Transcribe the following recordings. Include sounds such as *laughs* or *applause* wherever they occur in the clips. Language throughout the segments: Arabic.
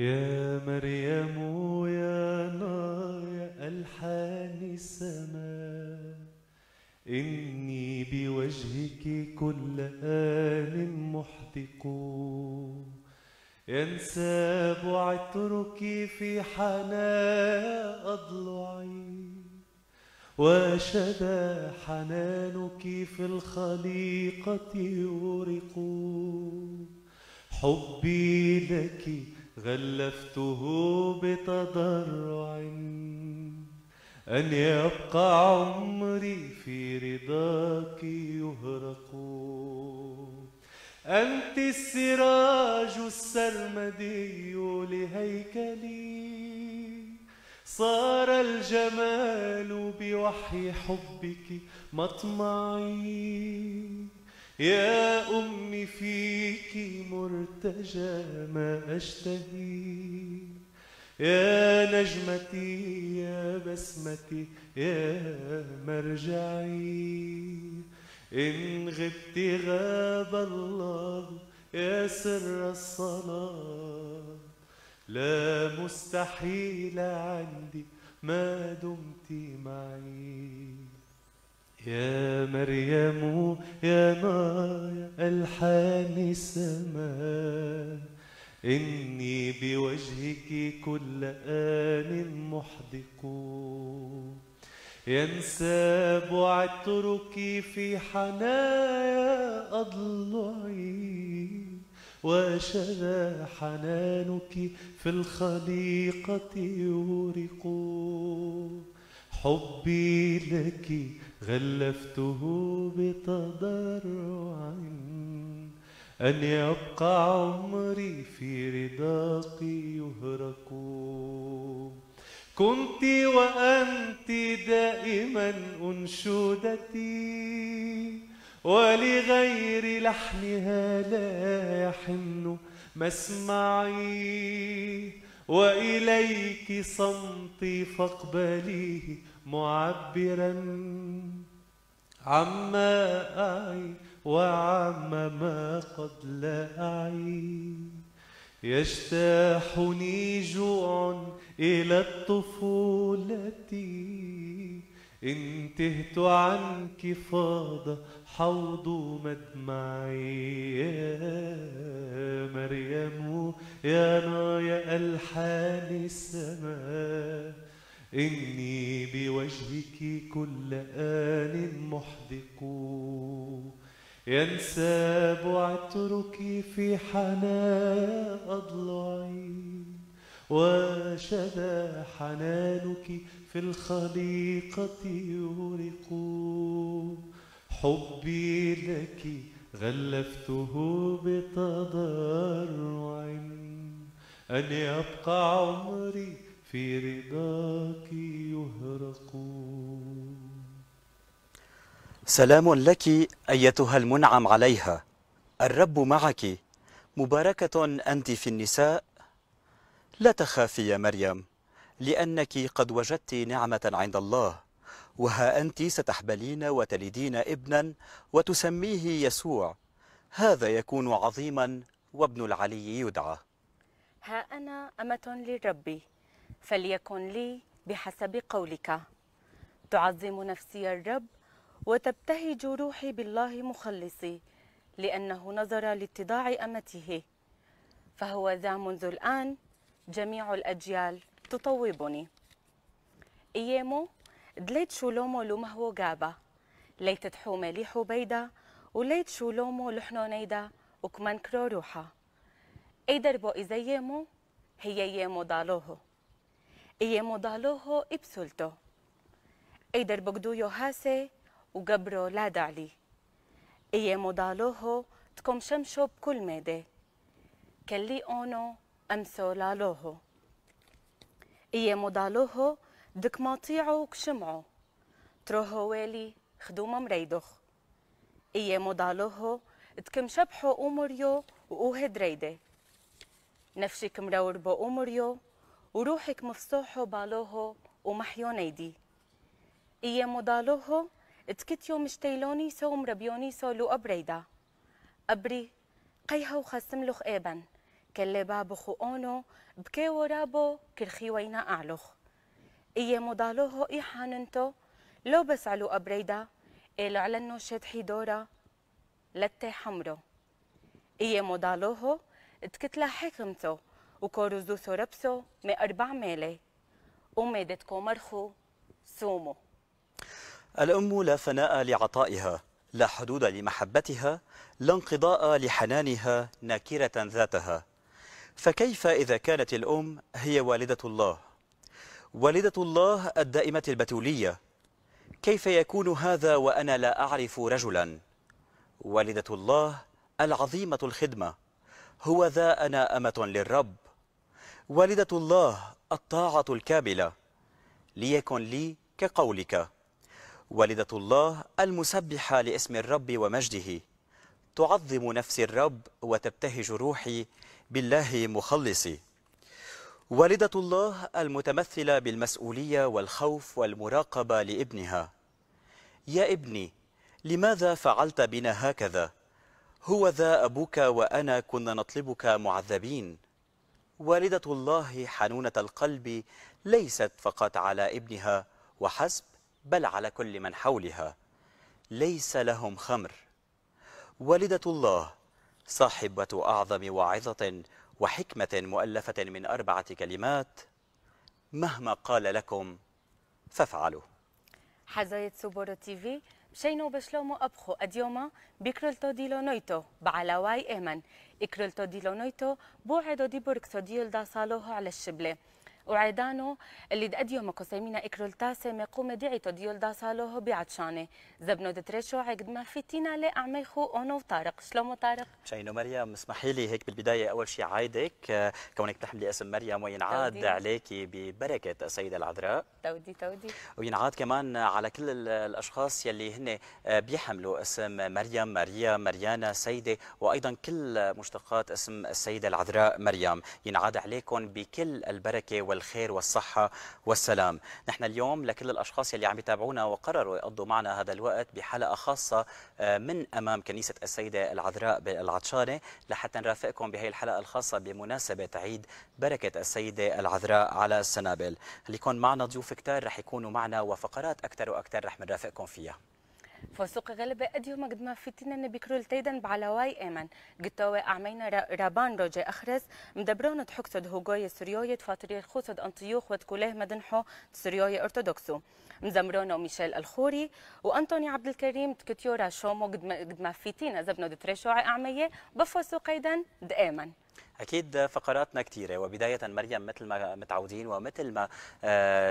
يا مريم يا نايا ألحان السماء. إني بوجهك كل آن محدق ينساب عطرك في حنايا أضلعي. وشذا حنانك في الخليقة يورق. حبي لك غلفته بتضرع. أن يبقى عمري في رضاك يهرق. أنت السراج السرمدي لهيكلي صار الجمال بوحي حبك مطمعي. يا أمي فيك مرتجى ما أشتهي. يا نجمتي يا بسمتي يا مرجعي. إن غبت غاب الله يا سر الصلاة. لا مستحيل عندي ما دمت معي. يا مريم يا نايا ألحان السماء إني بوجهك كل آن محدق. ينساب عطرك في حنايا أضلعي. وشذا حنانك في الخليقة يورق. حبي لك غلفته بتضرع أن يبقى عمري في رضاك يهرق. كنت وأنت دائما أنشودتي ولغير لحنها لا يحن مسمعي. وإليك صمتي فاقبليه معبرا. عما أعي وعما ما قد لا أعي. يجتاحني جوع إلى الطفولة. انتهت عنك فاض حوض مدمعي. يا مريم يا نايا ألحان السماء. إني بوجهك كل آن محدق. ينساب عطرك في حنايا أضلعي وشذا حنانك في الخليقة يورق حبي لك غلفته بتضرع أن يبقى عمري في رضاك يهرق سلام لك أيتها المنعم عليها. الرب معك. مباركة أنت في النساء. لا تخافي يا مريم لأنك قد وجدت نعمة عند الله. وها أنت ستحبلين وتلدين ابنا وتسميه يسوع. هذا يكون عظيما وابن العلي يدعى. ها أنا أمة للرب فليكن لي بحسب قولك. تعظم نفسي الرب وتبتهج روحي بالله مخلصي لأنه نظر لاتضاع أمته. فهو ذا منذ الآن جميع الأجيال تطوبني. إيامو دليت شولومو لمهو جابا ليت تحومي لي حبيدا وليت شولومو لحنو نيدا وكمان كرو روحا ايدر بو هي يامو دالوهو. إيامو دالوهو إبسلتو ايدر بقدو يوهاسي وقبرو لا دعلي إيامو دالوهو تكم شمشو بكل ميدي كلي أونو أمسو لالوهو إيه مضالوهو دك ماطيعو كشمعو تروهو ويلي خدوما مريدوخ إيه مضالوهو تكم شبحو أمريو وأوهد ريدي نفشك مرور بو أمريو وروحك مفصوحو بالوهو ومحيو نيدي إيه مضالوهو تكتيو مشتيلوني سو مربيوني سو لو أبريدا. أبري قيها وخسم لخ إيبن. كل بابو خو أونو بكي ورابو كرخي وينا اعلخ إيه مضالوه إيه حاننتو لو بس علو أبريدا إيه لعلنو شد حيدورا لتي حمرو. إيه مضالوه تكتلا حكمتو. وكوروزو ثوربسو مي أربع ميلي. وميدتكو مرخو سومو الأم لا فناء لعطائها لا حدود لمحبتها لا انقضاء لحنانها ناكرة ذاتها. فكيف إذا كانت الأم هي والدة الله؟ والدة الله الدائمة البتولية. كيف يكون هذا وأنا لا أعرف رجلا؟ والدة الله العظيمة الخدمة. هو ذا أنا أمة للرب. والدة الله الطاعة الكاملة. ليكن لي كقولك. والدة الله المسبحة لاسم الرب ومجده. تعظم نفسي الرب وتبتهج روحي بالله مخلصي والدة الله المتمثلة بالمسؤولية والخوف والمراقبة لابنها. يا ابني لماذا فعلت بنا هكذا؟ هو ذا أبوك وأنا كنا نطلبك معذبين. والدة الله حنونة القلب ليست فقط على ابنها وحسب بل على كل من حولها. ليس لهم خمر. والدة الله صاحبة أعظم واعظة وحكمة مؤلفة من أربعة كلمات مهما قال لكم فافعلوا. حزاية سوبورو تي في مشينو بشلومو أبخو أديوما بيكرلتو ديلو نويتو بعلاواي إيمن إكرلتو ديلو نويتو بوعدو دي بوركتو ديول دا صالوهو على الشبلة. وعيدانو اللي دأديو مكو سيمينا إكرول تاسي مقوم ديعيتو ديول دا صالوهو بعطشاني زبنو دتريشو عقد ما فيتينا لي أعمي خو أونو طارق شلومو طارق شينو مريم اسمحي لي هيك بالبداية. أول شيء عايدك كونك تحملي اسم مريم وينعاد تودي. عليك ببركة السيدة العذراء. تودي تودي. وينعاد كمان على كل ال- الأشخاص يلي هن بيحملوا اسم مريم ماريا مريانا سيدة وأيضا كل مشتقات اسم السيدة العذراء مريم. ينعاد عليكم بكل البركة والخير والصحة والسلام. نحن اليوم لكل الأشخاص يلي عم يتابعونا وقرروا يقضوا معنا هذا الوقت بحلقة خاصة آه، من أمام كنيسة السيدة العذراء بالعطشانة لحتى نرافقكم بهي الحلقة الخاصة بمناسبة عيد بركة السيدة العذراء على السنابل. اللي يكون معنا ضيوف كتار رح يكونوا معنا وفقرات أكثر وأكثر رح نرافقكم فيها. فسوق غلبة أديو ما قد ما فيتينا نبيكرول تيدن بعلاواي إيمن قطوة أعمينا را- رابان روجي أخرس مدبرون تحكسد هوغوية سوريوية فاترير خوسد أنطيوخ وتكوله مدنحو سوريوية أرثوذكسو مزمرونو ميشيل الخوري وأنطوني عبد الكريم تكتيورا شومو قد ما قد ما فيتينا زبنو دتريشو أعمية بفسوق أيضا دائما. أكيد فقراتنا كثيره وبداية مريم مثل ما متعودين ومثل ما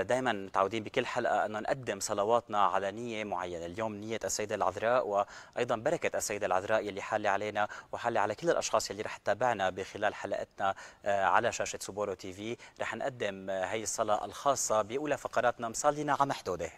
دائما متعودين بكل حلقة أنه نقدم صلواتنا على نية معينة. اليوم نية السيدة العذراء وأيضا بركة السيدة العذراء يلي حالة علينا وحالة على كل الأشخاص يلي رح تتابعنا بخلال حلقتنا آه، على شاشة سوبورو تي في. رح نقدم آه، هي الصلاة الخاصة بأولى فقراتنا مصلينا على محدودة.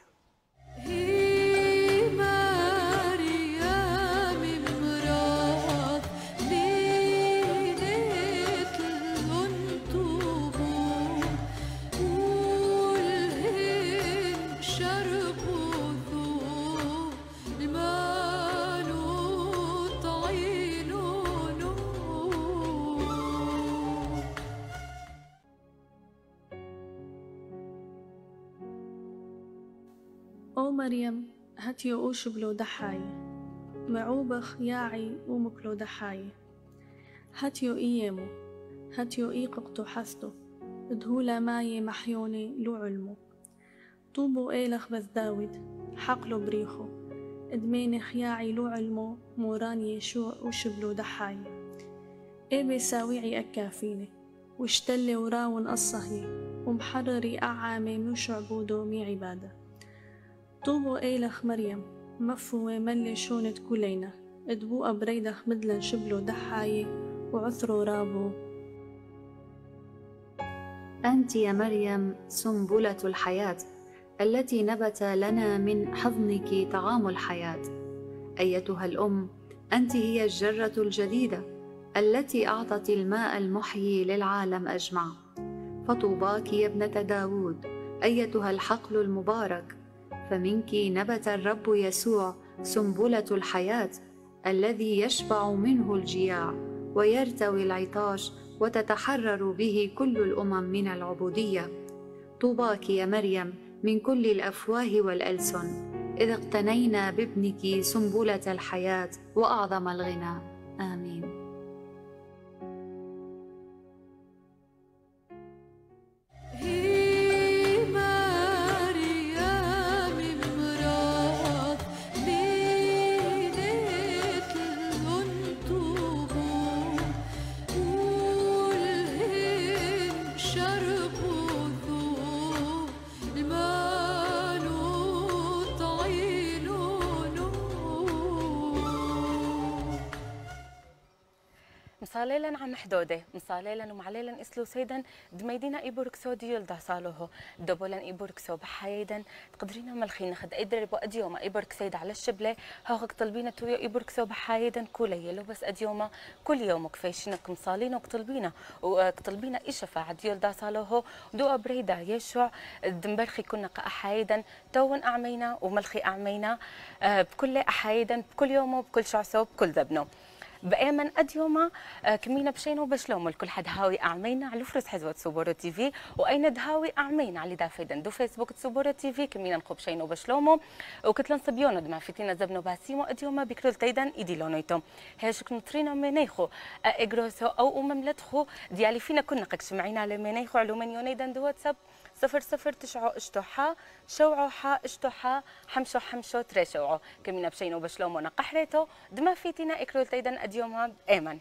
مريم هاتيو أوش بلو دحاي. معوبخ ياعي ومكلو دحاي. هاتيو إيامو هاتيو إيققتو حستو. دهولا ماي محيوني لو علمو. طوبو إيلخ بس داود حقلو بريخو. إدميني خياعي لو علمو موران يشوع وشبلو دحاي. إيبي ساويعي أكافيني واشتلي وراون أصهي. ومحرري أعامي مش عبودو مي عبادة. طوبو إيلخ مريم. مفوة ملي شونت كلينا. إدبو أبريدخ مدلن شبلو دحاي وعثرو رابو. أنت يا مريم سنبلة الحياة التي نبت لنا من حضنك طعام الحياة. أيتها الأم أنت هي الجرة الجديدة التي أعطت الماء المحيي للعالم أجمع. فطوباك يا ابنة داود أيتها الحقل المبارك فمنك نبت الرب يسوع سنبلة الحياة الذي يشبع منه الجياع ويرتوي العطاش وتتحرر به كل الأمم من العبودية. طوباك يا مريم من كل الأفواه والألسن إذ اقتنينا بابنك سنبلة الحياة وأعظم الغنى. آمين. مصاليلا عم حدودة مصاليلا ومعليلا إسلو سيدا دميدينا ايبوركسو ديول دا صالوهو دبولا إيبوركسو بحايدا تقدرينا ملخينا خد ايدر بو اديوما إيبوركسيد على الشبلة هوغك طلبينا تويو إيبوركسو بحايدا كولي لو بس اديوما كل يوم كفيشينك مصالينا وكطلبينا وكطلبينا ايشفا ديول دا صالوهو دو أبريدا يشوع دمبرخي كنا احايدا تون أعمينا وملخي أعمينا آه، بكل احايدا بكل يوم وبكل شعسو بكل ذبنو بأيمن أديوما آه، كمينا بشينو بشلوم الكل. حد هاوي أعمينا على فرس حزوة سوبورو تي في. وأين دهاوي أعمينا على دا فيدن دو فيسبوك سوبورو تي في كمينا نخوب شينو بشلومو وكتلن صبيونو دما فيتينا زبنو باسيمو أديوما بكرول تيدن إيدي لونيتو هيش كنترينا منيخو. إجروسو أو أمملتخو ديالي فينا كنا قكش معينا على منيخو علومن يونيدن دو واتساب. صفر صفر تشعو اشتوحا شوعو حا اشتوحا حمشو حمشو تريشوعو. كمينا بشينو بشلومو نقحريتو. دما فيتينا اكرول تيدن اديوما ايمن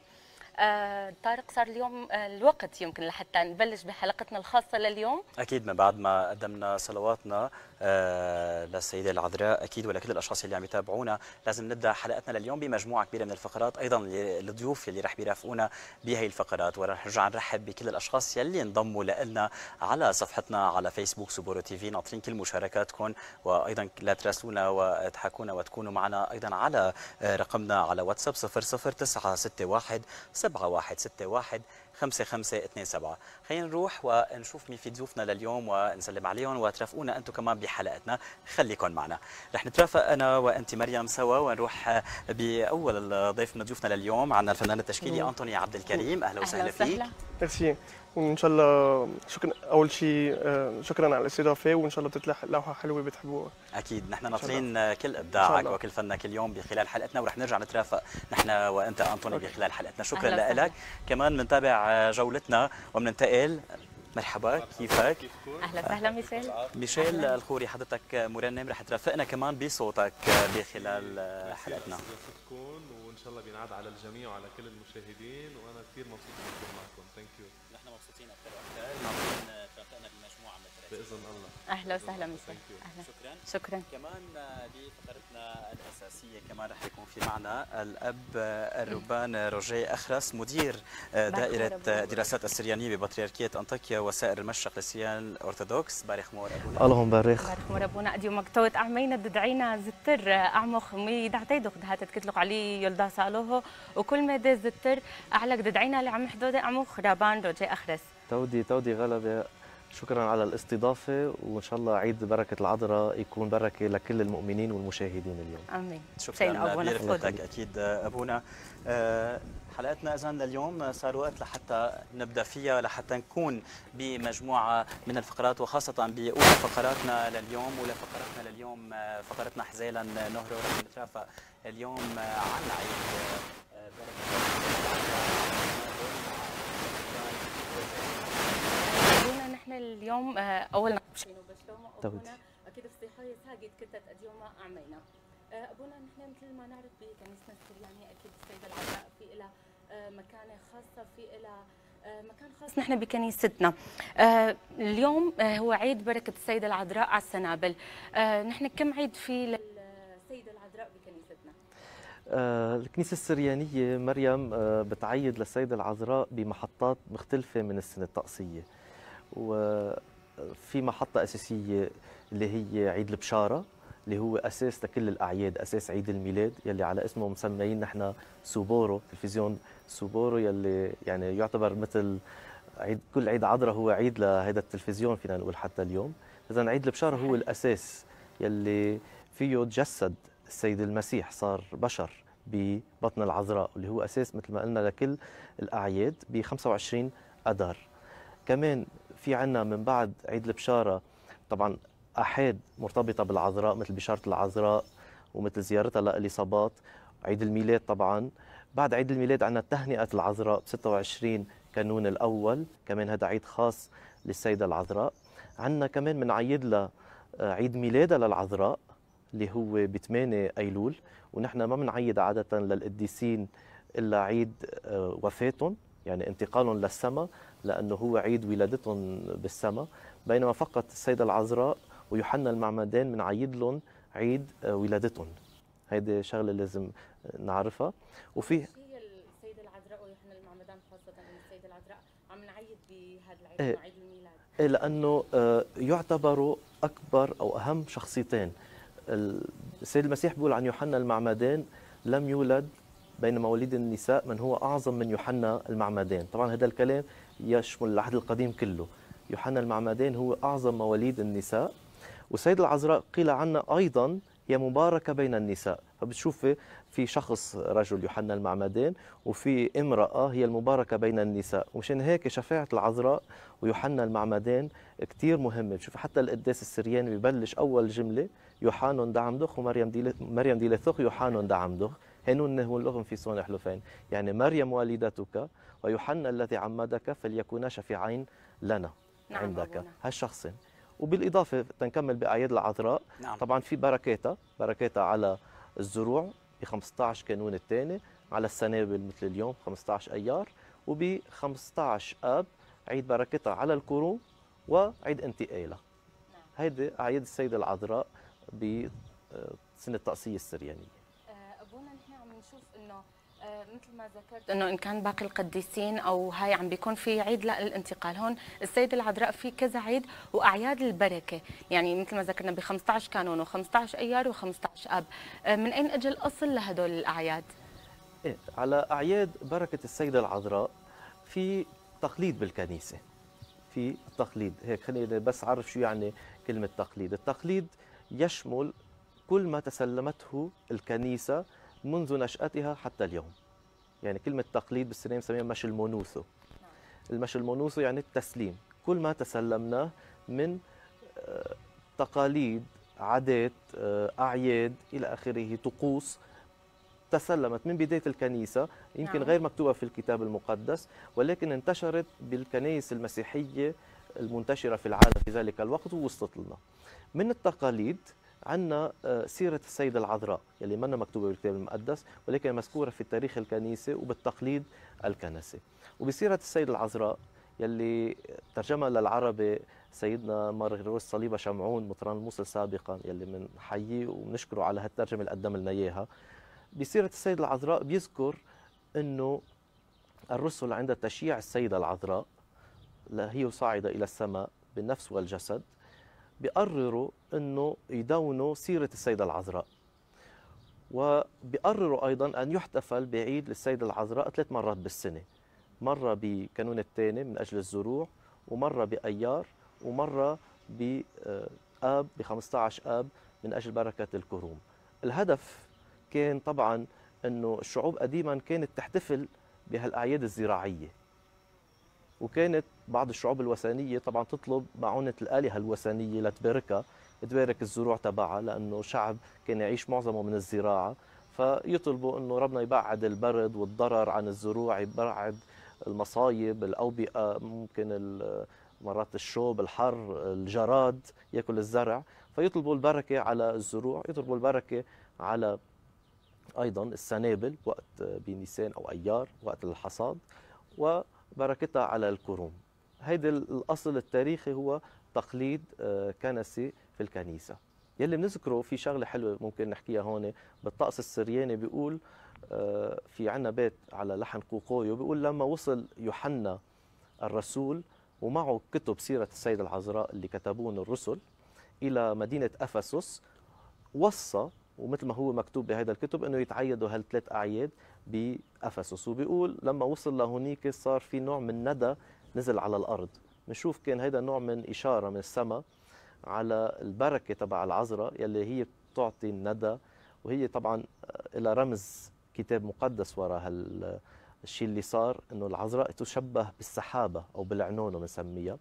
آه طارق صار اليوم آه الوقت يمكن لحتى نبلش بحلقتنا الخاصة لليوم. أكيد من بعد ما قدمنا صلواتنا آه، للسيدة العذراء أكيد ولكل الأشخاص اللي عم يتابعونا لازم نبدأ حلقتنا لليوم بمجموعة كبيرة من الفقرات أيضا ل- الضيوف اللي رح بيرافقونا بهي الفقرات. ورح نرجع نرحب بكل الأشخاص يلي انضموا لنا على صفحتنا على فيسبوك سوبورو تي في ناطرين كل مشاركاتكم وأيضا لا تراسلونا وتحكونا وتكونوا معنا أيضا على آه، رقمنا على واتساب 00961 7161 5527 خلينا نروح ونشوف مين في ضيوفنا لليوم ونسلم عليهم وترافقونا أنتم كمان بحلقتنا. خليكم معنا. رح نترافق أنا وانت مريم سوا ونروح بأول ضيف من ضيوفنا لليوم عنا الفنان التشكيلي أنطوني عبد الكريم. أهلا وسهلا فيك. ميرسي وإن شاء الله شكرا أول شيء آه، شكرا على الاستضافة وإن شاء الله بتطلع لوحة حلوة بتحبوها. أكيد نحن ناطرين كل إبداعك. وكل فنك اليوم بخلال حلقتنا ورح نرجع نترافق نحن وأنت أنطوني okay. بخلال حلقتنا. شكرا. لك. كمان بنتابع جولتنا وبننتقل. مرحبا كيفك؟ أهلا وسهلا ميشيل. ميشيل الخوري حضرتك مرنم. رح ترافقنا كمان بصوتك بخلال حلقتنا. وإن شاء الله بينعاد على الجميع وعلى كل المشاهدين وأنا كثير مبسوط إني معكم. thank you نحن مبسوطين أكثر وأكثر ناطرين ترافقنا بمجموعه من الفقرات بإذن الله. أهلا وسهلا. أهلا. شكرا. شكرا. كمان بفقرتنا الأساسية كمان رح يكون في معنا الأب الربان روجيه أخرس مدير دائرة ربنا. دراسات السريانية ببطريركية أنطاكيا وسائر المشرق للسريان الأرثوذكس. بارك مور أبونا. اللهم بارك. بارك مربونا اديو مكتوت أعمينا ددعينا زتر اعمخ مي دعتي دخ دهات تكتلق علي يلدا سألوه. وكل ما دي زتر اعلك ددعينا لعم حدودة اعمخ رابان روجي أخرس. تودي تودي غلبة شكرا على الاستضافة وإن شاء الله عيد بركة العذراء يكون بركة لكل المؤمنين والمشاهدين اليوم. آمين. شكرا أبونا برفقتك أكيد أبونا. آه، حلقتنا اذا لليوم صار وقت لحتى نبدأ فيها لحتى نكون بمجموعة من الفقرات وخاصة بأولى فقراتنا لليوم. أولى فقراتنا لليوم آه، فقرتنا حزيلا نهر ورح نترافق اليوم آه، عن عيد آه، نحن اليوم آه، أول نقبشين وبشلوم تودي. ابونا أكيد في صحايا ساقيت كتت اديوما أعمينا. آه، أبونا نحن مثل ما نعرف بكنيستنا السريانيه أكيد السيده العذراء في لها آه، مكانة خاصة في لها مكان خاص نحن بكنيستنا. اليوم هو عيد بركة السيده العذراء على السنابل. نحن كم عيد في للسيده العذراء بكنيستنا؟ الكنيسة السريانية مريم بتعيد للسيدة العذراء بمحطات مختلفة من السنة الطقسية. وفي محطة أساسية اللي هي عيد البشارة اللي هو أساس لكل الأعياد أساس عيد الميلاد يلي على اسمه مسميين نحن سوبورو تلفزيون سوبورو يلي يعني يعتبر مثل عيد كل عيد عذراء هو عيد لهذا التلفزيون فينا نقول حتى اليوم. إذا عيد البشارة هو الأساس يلي فيه تجسد السيد المسيح صار بشر ببطن العذراء اللي هو أساس مثل ما قلنا لكل الأعياد ب 25 أذار. كمان في عنا من بعد عيد البشارة طبعا احاد مرتبطة بالعذراء مثل بشارة العذراء ومثل زيارتها لإليصابات عيد الميلاد طبعا. بعد عيد الميلاد عندنا تهنئة العذراء ب 26 كانون الأول كمان هذا عيد خاص للسيدة العذراء. عندنا كمان بنعيد لها عيد ميلادها للعذراء اللي هو ب 8 أيلول ونحن ما بنعيد عادة للقديسين إلا عيد آه، وفاتهم يعني انتقالهم للسماء لأنه هو عيد ولادتهم بالسماء بينما فقط السيده العذراء ويوحنا المعمدان بنعيد لهم عيد آه، ولادتهم. هيدي شغلة لازم نعرفها. وفي السيدة العذراء ويوحنا المعمدان خاصة؟ السيدة العذراء عم نعيد بهذا العيد إيه. عيد الميلاد. إيه، لأنه آه، يعتبروا أكبر أو أهم شخصيتين. ال- السيد المسيح بيقول عن يوحنا المعمدان لم يولد بين مواليد النساء من هو أعظم من يوحنا المعمدان. طبعا هذا الكلام يشمل العهد القديم كله. يوحنا المعمدان هو أعظم مواليد النساء. والسيدة العذراء قيل عنها أيضا هي مباركة بين النساء. فبتشوفي في شخص رجل يوحنا المعمدان وفي امرأة هي المباركة بين النساء. ومشان هيك شفاعة العذراء ويوحنا المعمدان كتير مهمة. بتشوف حتى القداس السرياني ببلش أول جملة يوحانون دعم دخ ومريم دي مريم دي لثخ يوحانون دعم دخ هنون نهون لهم في صون حلفين يعني مريم والدتك ويوحنا الذي عمدك فليكونا شفيعين لنا نعم عندك. هالشخصين وبالإضافة تنكمل باعياد العذراء. نعم. طبعا في بركاتها بركاتها على الزروع ب 15 كانون الثاني على السنابل مثل اليوم 15 أيار وب 15 آب عيد بركتها على الكروم وعيد انتقالها هيدي أعياد السيده العذراء بسنة التقصيه السريانية آه، ابونا نحن عم نشوف انه آه، مثل ما ذكرت. إنه إن كان باقي القديسين أو هاي عم بيكون في عيد لا الانتقال هون السيده العذراء في كذا عيد وأعياد البركة. يعني مثل ما ذكرنا ب 15 كانون و15 أيار و15 أب. آه، من أين اجى الأصل لهدول الأعياد؟ إيه على أعياد بركة السيده العذراء في تقليد بالكنيسة. في تقليد. هيك خليني بس اعرف شو يعني كلمة تقليد. التقليد يشمل كل ما تسلمته الكنيسة منذ نشأتها حتى اليوم يعني كلمة تقليد بالسنة بنسميها مش المونوثو المش المونوثو يعني التسليم كل ما تسلمناه من آه، تقاليد عادات آه، أعياد إلى آخره طقوس تسلمت من بداية الكنيسة يمكن نعم. غير مكتوبة في الكتاب المقدس ولكن انتشرت بالكنائس المسيحية المنتشرة في العالم في ذلك الوقت ووصلت لنا. من التقاليد عندنا آه، سيرة السيدة العذراء يلي منا مكتوبة بالكتاب المقدس ولكن مذكورة في تاريخ الكنيسة وبالتقليد الكنسي. وبسيرة السيدة العذراء يلي ترجمها للعربي سيدنا مارغريوس صليبة شمعون مطران الموصل سابقا يلي بنحييه وبنشكره على هالترجمة اللي قدم لنا إياها. بسيرة السيدة العذراء بيذكر أنه الرسل عند تشييع السيدة العذراء هي صاعدة إلى السماء بالنفس والجسد. بيقرروا أنه يدونوا سيرة السيدة العذراء. وبيقرروا أيضا أن يحتفل بعيد للسيدة العذراء ثلاث مرات بالسنة. مرة بكانون الثاني من أجل الزروع ومرة بأيار ومرة بآب ب 15 آب من أجل بركة الكروم. الهدف كان طبعا أنه الشعوب قديما كانت تحتفل بهالأعياد الزراعية. وكانت بعض الشعوب الوثنية طبعا تطلب معونة الآلهة الوثنية لتباركها تبارك الزروع تبعها لأنه شعب كان يعيش معظمه من الزراعة. فيطلبوا أنه ربنا يبعد البرد والضرر عن الزروع يبعد المصايب الأوبئة ممكن مرات الشوب الحر الجراد يأكل الزرع. فيطلبوا البركة على الزروع يطلبوا البركة على أيضا السنابل وقت بنيسان أو أيار وقت الحصاد وبركتها على الكروم. هيدا الأصل التاريخي هو تقليد آه، كنسي في الكنيسة. يلي بنذكره في شغلة حلوة ممكن نحكيها هون بالطقس السرياني بيقول آه، في عنا بيت على لحن قوقويو بيقول لما وصل يوحنا الرسول ومعه كتب سيرة السيدة العذراء اللي كتبون الرسل إلى مدينة أفسس وصى ومثل ما هو مكتوب بهذا الكتب إنه يتعيدوا هالثلاث أعياد بأفسس. وبيقول لما وصل لهونيك صار في نوع من ندى نزل على الأرض. بنشوف كان هذا نوع من إشارة من السماء على البركة تبع العذراء يلي هي بتعطي الندى وهي طبعا لها رمز كتاب مقدس وراء هال الشيء اللي صار إنه العذراء تشبه بالسحابة أو بالعنونه بنسميها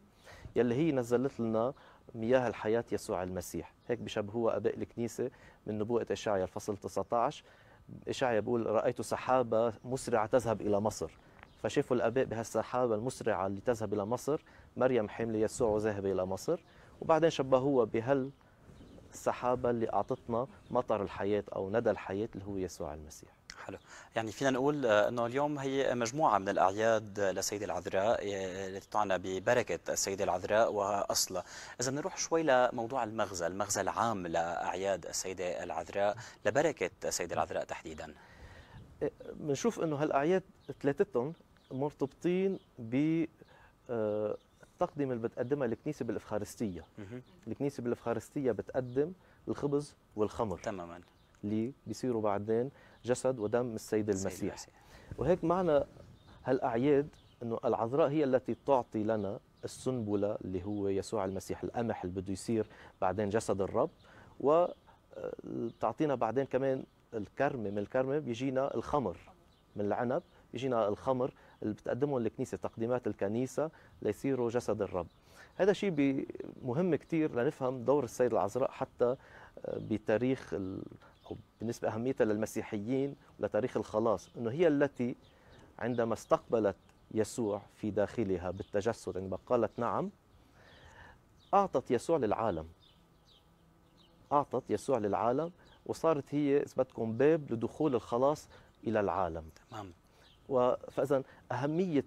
يلي هي نزلت لنا مياه الحياة يسوع المسيح. هيك بشبهوها أباء الكنيسة من نبوءة اشعيا الفصل 19 اشعيا بيقول رأيت سحابة مسرعة تذهب إلى مصر. فشافوا الأباء بهالسحابة المسرعة اللي تذهب إلى مصر. مريم حامله يسوع وذاهبه إلى مصر. وبعدين شبهوها بهال السحابه اللي أعطتنا مطر الحياة أو ندى الحياة اللي هو يسوع المسيح. حلو. يعني فينا نقول آه، إنه اليوم هي مجموعة من الأعياد للسيده العذراء آه، التي تعنى ببركة السيدة العذراء وأصلها. إذا بنروح شوي لموضوع المغزى المغزى العام لأعياد السيدة العذراء لبركة السيدة العذراء تحديدا. بنشوف إنه هالأعياد ثلاثتهم مرتبطين ب آه، التقدمه اللي بتقدمها الكنيسة بالإفخارستية. الكنيسة بالإفخارستية بتقدم الخبز والخمر. تماما. اللي بيصيروا بعدين جسد ودم السيد السيد المسيح. وهيك معنى هالأعياد إنه العذراء هي التي تعطي لنا السنبلة اللي هو يسوع المسيح القمح اللي بده يصير بعدين جسد الرب. وتعطينا بعدين كمان الكرمة. من الكرمة بيجينا الخمر. من العنب بيجينا الخمر. اللي بتقدمهم الكنيسة تقديمات الكنيسة ليصيروا جسد الرب. هذا شيء مهم كثير لنفهم دور السيد العذراء حتى بتاريخ ال- أو بالنسبة أهميتها للمسيحيين ولتاريخ الخلاص إنه هي التي عندما استقبلت يسوع في داخلها بالتجسد عندما قالت نعم أعطت يسوع للعالم. أعطت يسوع للعالم وصارت هي اذا بدكم باب لدخول الخلاص إلى العالم. تمام. فاذا أهمية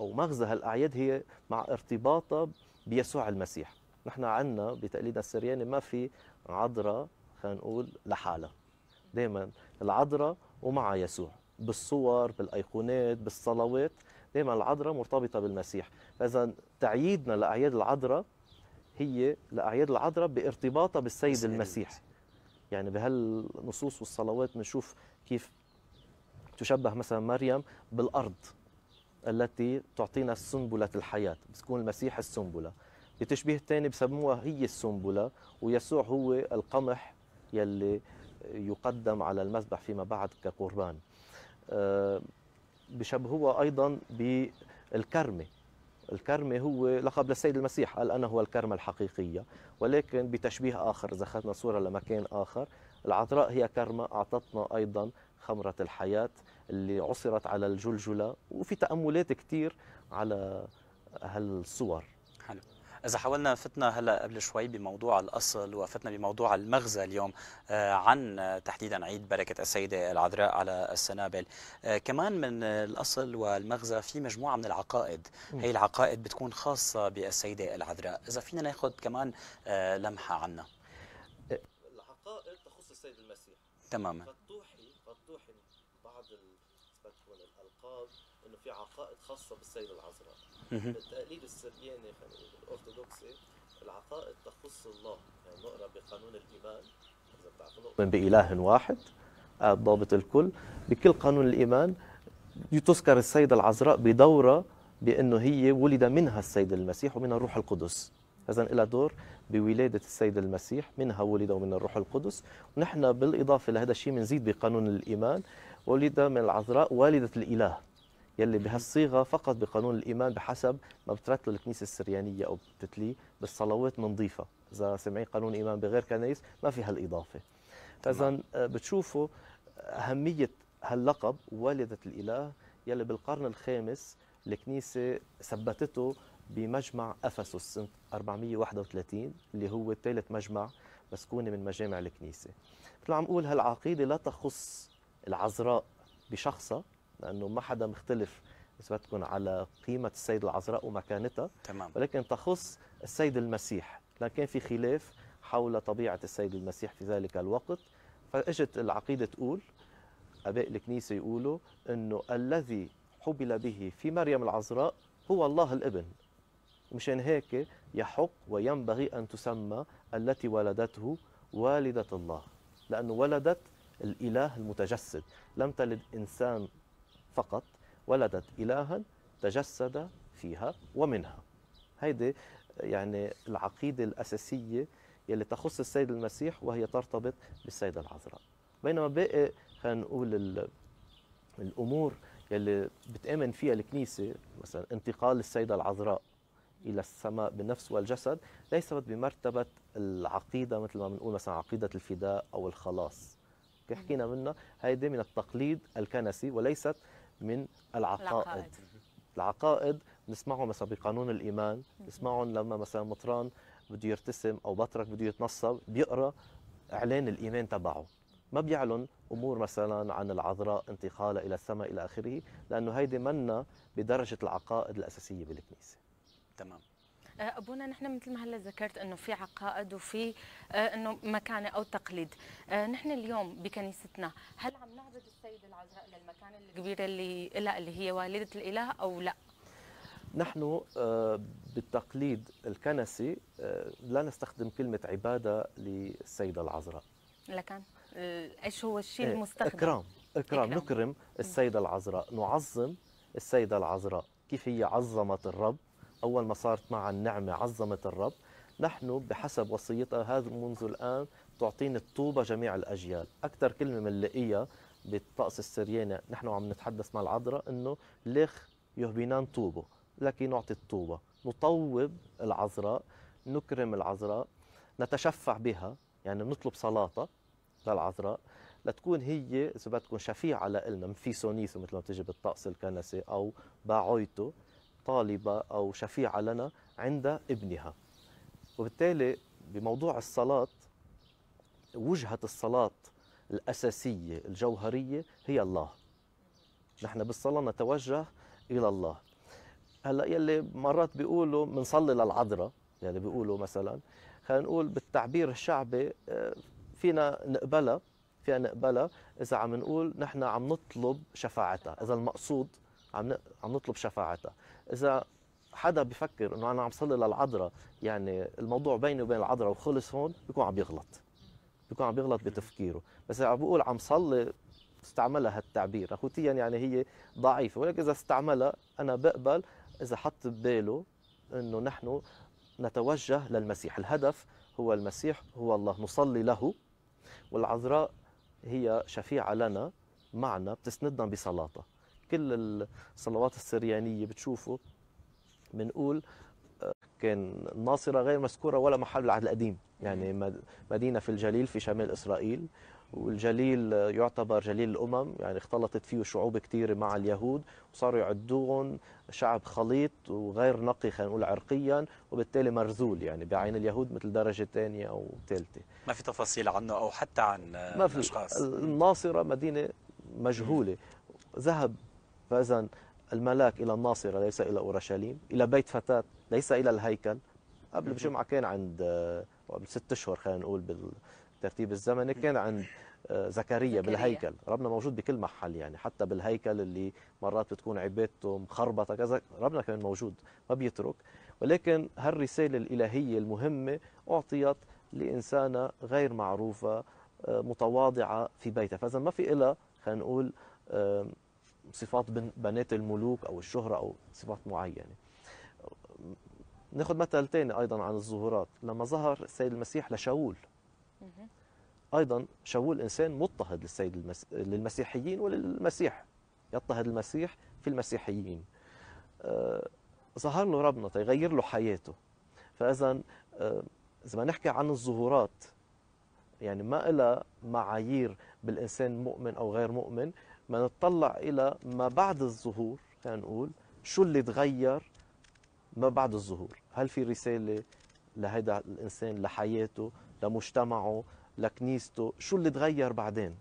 أو مغزى هالأعياد هي مع ارتباطها بيسوع المسيح. نحن عندنا بتقليدنا السرياني ما في عذراء خلينا نقول لحالها دائما العذراء ومع يسوع. بالصور بالأيقونات بالصلوات دائما العذراء مرتبطة بالمسيح. فإذا تعييدنا لأعياد العذراء هي لأعياد العذراء بارتباطها بالسيد السيد المسيح. يعني بهالنصوص والصلوات بنشوف كيف تشبه مثلا مريم بالأرض التي تعطينا سنبله الحياة بتكون المسيح السنبلة. بتشبيه الثاني بسموها هي السنبلة ويسوع هو القمح يلي يقدم على المذبح فيما بعد كقربان. آه، بشبهوها أيضا بالكرمة. الكرمة هو لقب للسيد المسيح قال أنا هو الكرمة الحقيقية. ولكن بتشبيه آخر إذا أخذنا صورة لمكان آخر العذراء هي كرمة أعطتنا أيضا خمرة الحياة اللي عصرت على الجلجلة وفي تأملات كتير على هالصور حلو. إذا حاولنا فتنا هلا قبل شوي بموضوع الأصل وفتنا بموضوع المغزى اليوم آه، عن آه، تحديدا عيد بركة السيدة العذراء على السنابل. آه، كمان من الأصل والمغزى في مجموعة من العقائد. هي العقائد بتكون خاصة بالسيدة العذراء. إذا فينا ناخذ كمان لمحة عنها العقائد تخص السيد المسيح. تماما. الألقاب إنه في عقائد خاصة بالسيدة العذراء مهم. بالتقليد السرياني خلينا نقول الأرثوذكسي العقائد تخص الله. يعني نقرأ بقانون بتعرفوا نؤمن بإله واحد قاعد ضابط الكل. بكل قانون الإيمان تذكر السيدة العذراء بدورة بأنه هي ولد منها السيد المسيح ومنها الروح القدس. إذا لها دور بولادة السيد المسيح منها ولد ومن الروح القدس. ونحن بالإضافة لهذا الشيء بنزيد بقانون الإيمان. ولد من العذراء والدة الإله يلي بهالصيغة فقط بقانون الإيمان بحسب ما بترتله الكنيسة السريانية أو بتتليه بالصلوات بنضيفها إذا سمعين قانون إيمان بغير كنايس ما في هالإضافة فإذا آه، بتشوفوا أهمية هاللقب والدة الإله يلي بالقرن الخامس الكنيسة ثبتته بمجمع أفسس سنة 431 اللي هو ثالث مجمع مسكونة من مجامع الكنيسة. مثل عم أقول هالعقيدة لا تخص العذراء بشخصها لأنه ما حدا مختلف بدكم على قيمة السيد العذراء ومكانتها. تمام. ولكن تخص السيد المسيح. لأن كان في خلاف حول طبيعة السيد المسيح في ذلك الوقت. فإجت العقيدة تقول أباء الكنيسة يقولوا أنه الذي حبل به في مريم العذراء هو الله الإبن. مشان هيك يحق وينبغي أن تسمى التي ولدته والدة الله. لأنه ولدت الإله المتجسد. لم تلد إنسان فقط ولدت إلها تجسد فيها ومنها. هيدي يعني العقيدة الأساسية يلي تخص السيد المسيح وهي ترتبط بالسيدة العذراء. بينما باقي خلينا نقول ال- الأمور يلي بتأمن فيها الكنيسة مثلا انتقال السيدة العذراء إلى السماء بالنفس والجسد ليست بمرتبة العقيدة مثل ما بنقول مثلا عقيدة الفداء أو الخلاص. حكينا منها هيدي من التقليد الكنسي وليست من العقائد. العقائد. العقائد بنسمعه مثلا بقانون الإيمان بنسمعهم لما مثلا مطران بده يرتسم أو بطرك بده يتنصب بيقرأ اعلان الإيمان تبعه. ما بيعلن أمور مثلا عن العذراء انتقالها إلى السماء إلى آخره لأنه هيدي منا بدرجة العقائد الأساسية بالكنيسة. تمام. أبونا نحن مثل ما هلا ذكرت إنه في عقائد وفي آه، إنه مكانة أو تقليد. آه، نحن اليوم بكنيستنا هل عم نعبد السيده العذراء للمكانه الكبيرة اللي لها اللي هي والدة الإله أو لا؟ نحن آه، بالتقليد الكنسي آه، لا نستخدم كلمة عبادة للسيدة العذراء لكن آه، إيش هو الشيء إيه، المستخدم؟ إكرام إكرام. إكرام. نكرم السيدة العذراء نعظم السيدة العذراء كيف هي عظمت الرب؟ أول ما صارت معها النعمة عظمت الرب نحن بحسب وصيتها هذا منذ الآن تعطيني الطوبة جميع الأجيال. أكثر كلمة بنلاقيها بالطقس السرياني نحن عم نتحدث مع العذراء إنه ليخ يهبينان طوبة لك نعطي الطوبة. نطوب العذراء نكرم العذراء نتشفع بها يعني نطلب صلاتها للعذراء. لتكون هي إذا بدكم شفيعة لنا مفيسونيسو مثل ما بتيجي بالطقس الكنسي أو باعويتو. طالبة أو شفيعة لنا عند ابنها. وبالتالي بموضوع الصلاة وجهة الصلاة الأساسية الجوهرية هي الله. نحن بالصلاة نتوجه إلى الله. هلأ يلي مرات بيقولوا بنصلي للعذراء يعني بيقولوا مثلا خلينا نقول بالتعبير الشعبي آه، فينا نقبلها فينا نقبلها إذا عم نقول نحن عم نطلب شفاعتها. إذا المقصود عم عم نطلب شفاعتها. إذا حدا بفكر إنه أنا عم صلي للعذراء يعني الموضوع بيني وبين العذراء وخلص هون بيكون عم يغلط بيكون عم بيغلط بتفكيره. بس عم بقول عم صلي استعملها هالتعبير اخوتيا يعني هي ضعيفة. ولكن إذا استعملها أنا بقبل إذا حط بباله إنه نحن نتوجه للمسيح. الهدف هو المسيح هو الله. نصلي له. والعذراء هي شفيعة لنا معنا بتسندنا بصلاتها كل الصلوات السريانية بتشوفوا بنقول آه، كان الناصرة غير مذكورة ولا محل بالعهد القديم. يعني مد- مدينة في الجليل في شمال إسرائيل والجليل يعتبر جليل الأمم يعني اختلطت فيه شعوب كثيرة مع اليهود وصاروا يعدوهم شعب خليط وغير نقي خلينا نقول عرقيا وبالتالي مرذول يعني بعين اليهود مثل درجة ثانية أو ثالثة ما في تفاصيل عنه أو حتى عن ما في. الأشخاص؟ الناصرة مدينة مجهولة. ذهب فإذا الملاك إلى الناصرة ليس إلى أورشليم إلى بيت فتاة ليس إلى الهيكل. قبل بجمعة كان عند قبل ست أشهر خلينا نقول بالترتيب الزمني كان عند آه، زكريا. بالهيكل. ربنا موجود بكل محل يعني حتى بالهيكل اللي مرات بتكون عبادته مخربطة كذا ربنا كمان موجود ما بيترك. ولكن هالرسالة الإلهية المهمة أعطيت لإنسانة غير معروفة آه، متواضعة في بيتها. فإذا ما في إلها خلينا نقول صفات بن- بنات الملوك أو الشهرة أو صفات معينة. ناخذ مثل ثاني أيضا عن الظهورات لما ظهر السيد المسيح لشاول. أيضا شاول إنسان مضطهد للسيد المس... للمسيحيين وللمسيح. يضطهد المسيح في المسيحيين. آه، ظهر له ربنا تيغير له حياته. فإذا آه، إذا ما نحكي عن الظهورات يعني ما إلها معايير بالإنسان مؤمن أو غير مؤمن ما نتطلع إلى ما بعد الظهور خلينا نقول شو اللي تغير ما بعد الظهور؟ هل في رسالة لهيدا الإنسان لحياته لمجتمعه لكنيسته؟ شو اللي تغير بعدين؟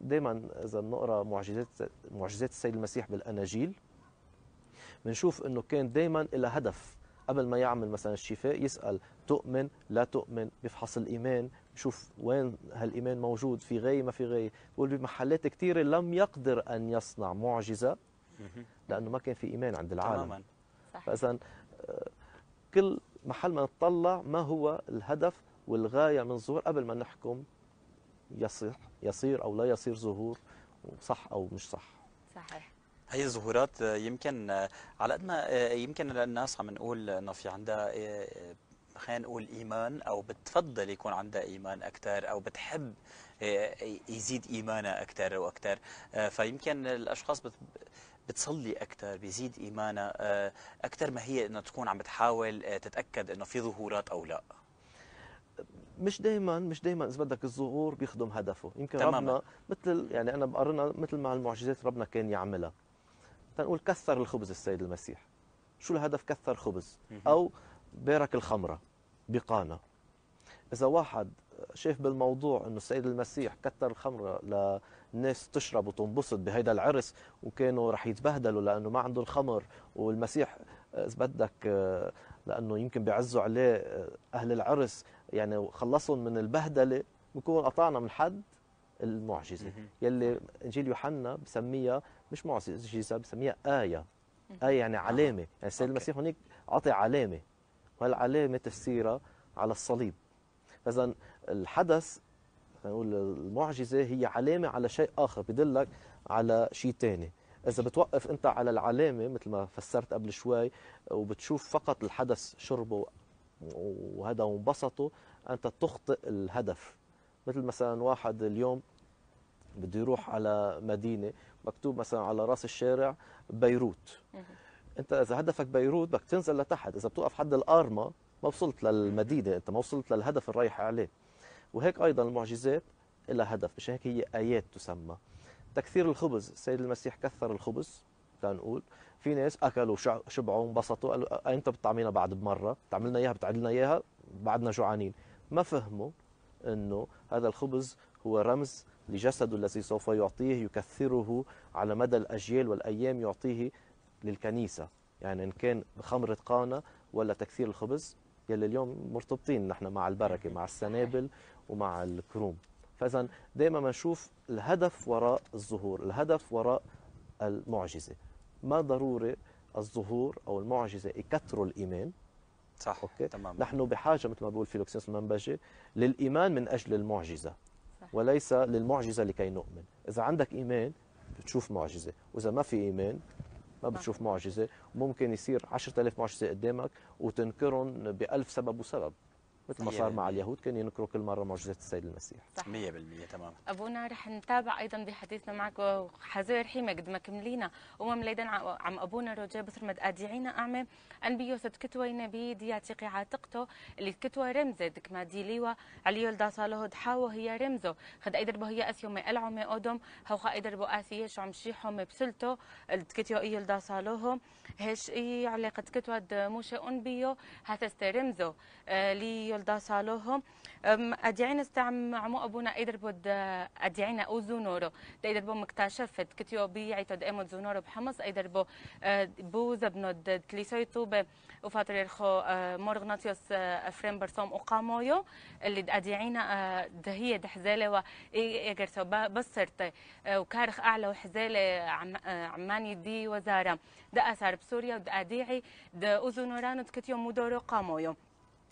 دائما إذا بنقرأ معجزات معجزات السيد المسيح بالأناجيل بنشوف إنه كان دائما إلى هدف. قبل ما يعمل مثلا الشفاء يسأل تؤمن لا تؤمن؟ بيفحص الإيمان بشوف وين هالإيمان موجود في غايه ما في غايه بقول بمحلات كثيره لم يقدر أن يصنع معجزة لأنه ما كان في إيمان عند العالم. تماما. صح فاذا آه، كل محل ما نطلع ما هو الهدف والغاية من الظهور قبل ما نحكم يصح يصير أو لا يصير ظهور صح أو مش صح. صحيح. هي الظهورات آه، يمكن آه، على قد ما يمكن الناس عم نقول انه في عندها خلينا نقول إيمان أو بتفضل يكون عندها إيمان أكثر أو بتحب آه، يزيد إيمانها أكثر وأكثر آه، فيمكن الأشخاص بت بتصلي أكثر بيزيد إيمانها آه، أكثر ما هي إنه تكون عم بتحاول تتأكد إنه في ظهورات أو لا. مش دائما مش دائما إذا بدك الظهور بيخدم هدفه. يمكن تماماً. ربنا مثل يعني أنا بقارنها مثل مع المعجزات ربنا كان يعملها. تنقول كثر الخبز السيد المسيح. شو الهدف كثر خبز؟ أو بارك الخمرة بقانا إذا واحد شاف بالموضوع إنه السيد المسيح كثر الخمره للناس تشرب وتنبسط بهيدا العرس وكانوا رح يتبهدلوا لأنه ما عنده الخمر والمسيح إذا بدك لأنه يمكن بيعزوا عليه أهل العرس يعني خلصهم من البهدلة بنكون قطعنا من حد المعجزة. يلي إنجيل يوحنا بسميها مش معجزة بسميها آية. آية يعني علامة. يعني السيد. المسيح هناك عطي علامة. وهالعلامه تفسيرها على الصليب. فاذا الحدث نقول المعجزة هي علامة على شيء آخر بدلك على شيء ثاني إذا بتوقف أنت على العلامة مثل ما فسرت قبل شوي وبتشوف فقط الحدث شربه وهذا وانبسطوا أنت تخطئ الهدف. مثل مثلا واحد اليوم بده يروح على مدينة مكتوب مثلا على رأس الشارع بيروت. انت إذا هدفك بيروت بدك تنزل لتحت. إذا بتوقف حد الأرما ما وصلت للمدينة أنت ما وصلت للهدف اللي رايح عليه. وهيك أيضا المعجزات لها هدف. مش هيك هي آيات تسمى. تكثير الخبز. السيد المسيح كثر الخبز تنقول في ناس أكلوا شبعوا انبسطوا قالوا أنت بتطعمينا بعد بمرة. بتعملنا إياها بتعدلنا إياها بعدنا جوعانين. ما فهموا إنه هذا الخبز هو رمز لجسده الذي سوف يعطيه يكثره على مدى الأجيال والأيام يعطيه للكنيسة. يعني إن كان بخمره قانا ولا تكثير الخبز يلي اليوم مرتبطين نحن مع البركة مع السنابل ومع الكروم. فاذا دائما ما نشوف الهدف وراء الظهور الهدف وراء المعجزة. ما ضروري الظهور أو المعجزة يكثروا الإيمان؟ صح okay؟ تمام نحن بحاجة مثل ما بيقول فيلوكسيوس المنبجي للإيمان من أجل المعجزة صح. وليس للمعجزة لكي نؤمن. إذا عندك إيمان بتشوف معجزة. وإذا ما في إيمان ما بتشوف معجزة. ممكن يصير 10000 معجزة قدامك وتنكرهم بألف سبب وسبب. مثل ما صار مع. اليهود كانوا ينكروا كل مرة معجزات السيد المسيح. 100% تمام. أبونا رح نتابع أيضا بحديثنا معك وحزير حيمه قد ما كملينا. ومم ليدن عم أبونا رجاء بصر مد أديعينا أعمى ان بيوسد كتوى نبي دياتيقي عاتقته اللي كتوى رمزة دك ما ديليوا عليو دا صالحو دحاو هي رمزه خد أيدر بو هي أسيو ما ألعو ما آدم هو خا أيدر بو اسيه شو عم شيحو ما بسلتو. الكتيو ايو دا صالحو هش إي علاقة كتوى د موشي ان بيو هاتست رمزه آه، لي يلدا صالحو أم، اديعين استعم عمو أبونا إيدر بود اديعينا أو زونورو. دا إيدر بو مكتشفت كتيو بي عيتو دامو زونورو بحمص. إيدر بو آه، بو زبنو د تليسوي توبة وفاتر الخو آه، مورغناطيوس آه، افريم برسوم أقامويو. اللي د اديعينا آه، ده هي دحزالة و ايجر سو بصرت آه، وكارخ أعلى وحزالة عم- آه، عماني دي وزارة. ده أثار بسوريا ود اديعي ده اوزونورانو تكتيو مودورو قامويو.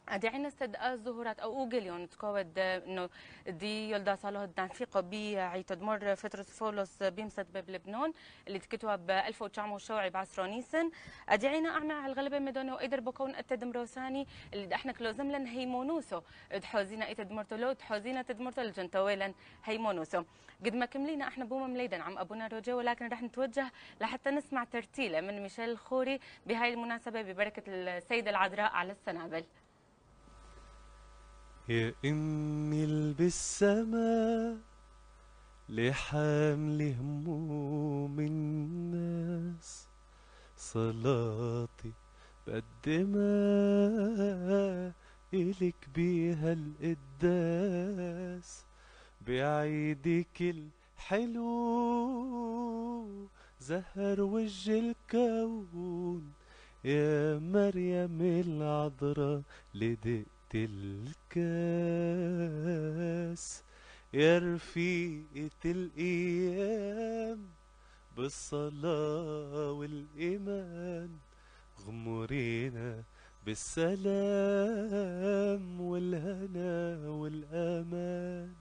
استد الظهورات أو أوجليون تكود إنه دي يلدا صالح الدنفيقة بي عيتد مر فترة فولوس بيمسد بلبنان اللي تكتوها ب 1900 بعصرونيسن أدعينا أعمى على الغلبة مدونة وقدر بكون التدم روساني اللي إحنا كلو زملن هيمونوسو. تحوزينا اي تدمرتو لو تحوزينا تدمرتو الجنتويلن هيمونوسو. قد ما كملينا أحنا بوما مليدن عم أبونا روجا ولكن رح نتوجه لحتى نسمع ترتيله من ميشيل الخوري بهاي المناسبة ببركة السيدة العذراء على السنابل. يا امي البسما لحمل هموم الناس. صلاتي بقدمها إلك بيها القداس. بعيدك الحلو زهر وجه الكون. يا مريم العذراء لدقت الكاس يا رفيقة الأيام بالصلاة والإيمان غمرينا بالسلام والهنا والأمان.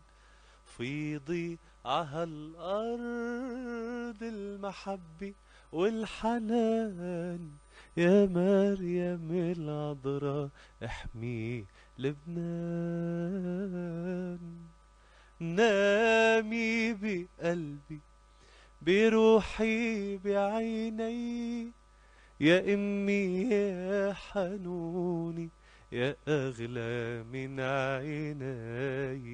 فيضي على الأرض المحبة والحنان يا مريم العذراء احمي لبنان. نامي بقلبي بروحي بعيني. يا أمي يا حنوني يا أغلى من عيني.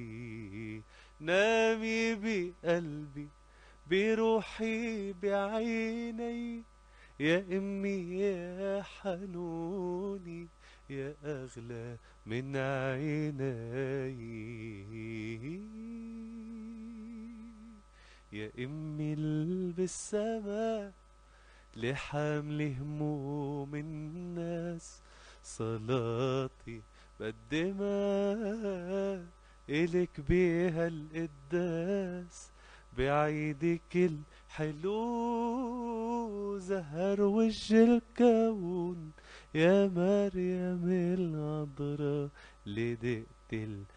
نامي بقلبي بروحي بعيني. يا أمي يا حنوني يا أغلى من عيني. يا أمي اللي بالسما لحمل هموم الناس. صلاتي بقدمها إلك بيها القداس. بعيدك الحلو زهر وجه الكون. يا مريم العذراء اللي دقت الكاس.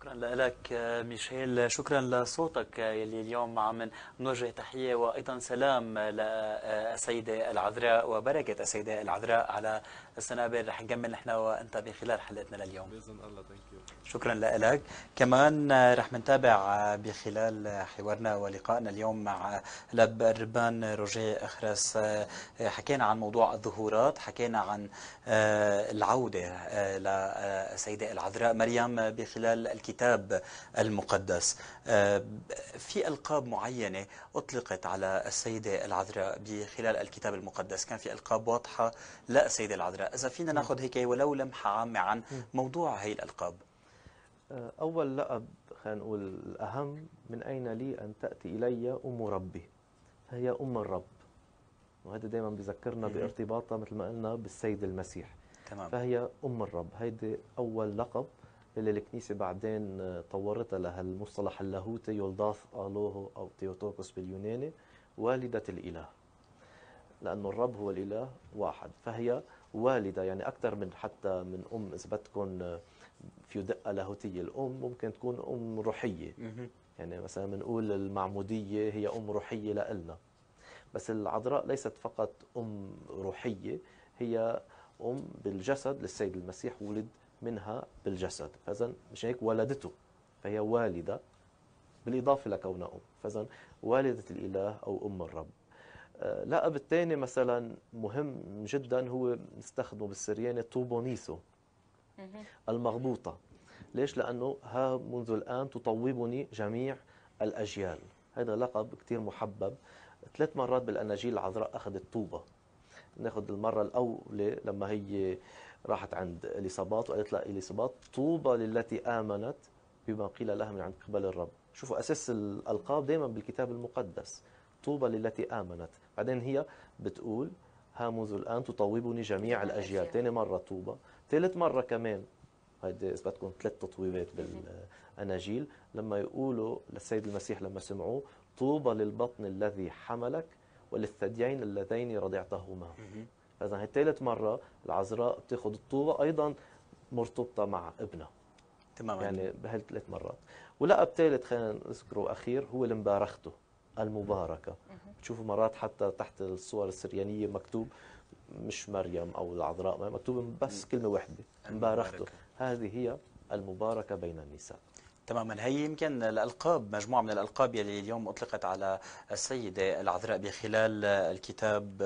شكرا لك ميشيل شكرا لصوتك يلي اليوم عم نوجه تحية وأيضا سلام للسيدة العذراء وبركة السيدة العذراء على السنابل رح نكمل نحن وأنت بخلال حلقتنا لليوم. بإذن الله thank you شكرا لك كمان رح نتابع بخلال حوارنا ولقائنا اليوم مع الأب الربان روجيه أخرس. حكينا عن موضوع الظهورات حكينا عن العودة للسيدة العذراء مريم بخلال الكتاب المقدس. في ألقاب معينة أطلقت على السيدة العذراء بخلال الكتاب المقدس؟ كان في ألقاب واضحة للسيدة العذراء إذا فينا ناخذ هيك ولو لمحة عامة عن موضوع هي الألقاب. أول لقب خلينا نقول الأهم من أين لي أن تأتي إلي أم ربي؟ فهي أم الرب. وهذا دائما بذكرنا. بارتباطها مثل ما قلنا بالسيد المسيح. تمام. فهي أم الرب. هيدي أول لقب اللي الكنيسة بعدين طورتها لهالمصطلح اللاهوتي يولداث آلوهو أو تيوتوكوس باليوناني والدة الإله. لأنه الرب هو الإله واحد. فهي والدة يعني أكثر من حتى من أم إذا بدكم في دقة لاهوتية الأم ممكن تكون أم روحية. مهم. يعني مثلا بنقول المعمودية هي أم روحية لإلنا. بس العذراء ليست فقط أم روحية هي أم بالجسد للسيد المسيح ولد منها بالجسد. فإذا مش هيك؟ ولدته فهي والدة بالإضافة لكونها أم. فإذا والدة الإله أو أم الرب. لقب الثاني مثلا مهم جدا هو نستخدمه بالسرياني توبونيسو المغبوطة. ليش؟ لأنه ها منذ الآن تطوبني جميع الأجيال. هذا لقب كتير محبب. ثلاث مرات بالأناجيل العذراء أخذت طوبة ناخذ المرة الأولى لما هي راحت عند إليصابات وقالت لها إليصابات طوبى للتي آمنت بما قيل لها من عند قبل الرب. شوفوا أساس الألقاب دائما بالكتاب المقدس. طوبى للتي آمنت. بعدين هي بتقول ها منذ الآن تطوبني جميع الأجيال. ثاني مرة طوبى ثالث مرة كمان. هيدي إذا بدكم ثلاث تطويبات بالأناجيل لما يقولوا للسيد المسيح لما سمعوه طوبى للبطن الذي حملك وللثديين اللذين رضعتهما فإذا هي ثالث مرة العذراء بتاخذ الطوبة أيضا مرتبطة مع ابنها. تماما. يعني بهالثلاث مرات. ولقب ثالث خلينا نذكره أخير هو المبارخته المباركة. بتشوفوا مرات حتى تحت الصور السريانية مكتوب مش مريم أو العذراء مكتوب بس كلمة واحدة المباركة. هذه هي المباركة بين النساء. تماما. هي يمكن الألقاب مجموعة من الألقاب يلي اليوم أطلقت على السيدة العذراء بخلال الكتاب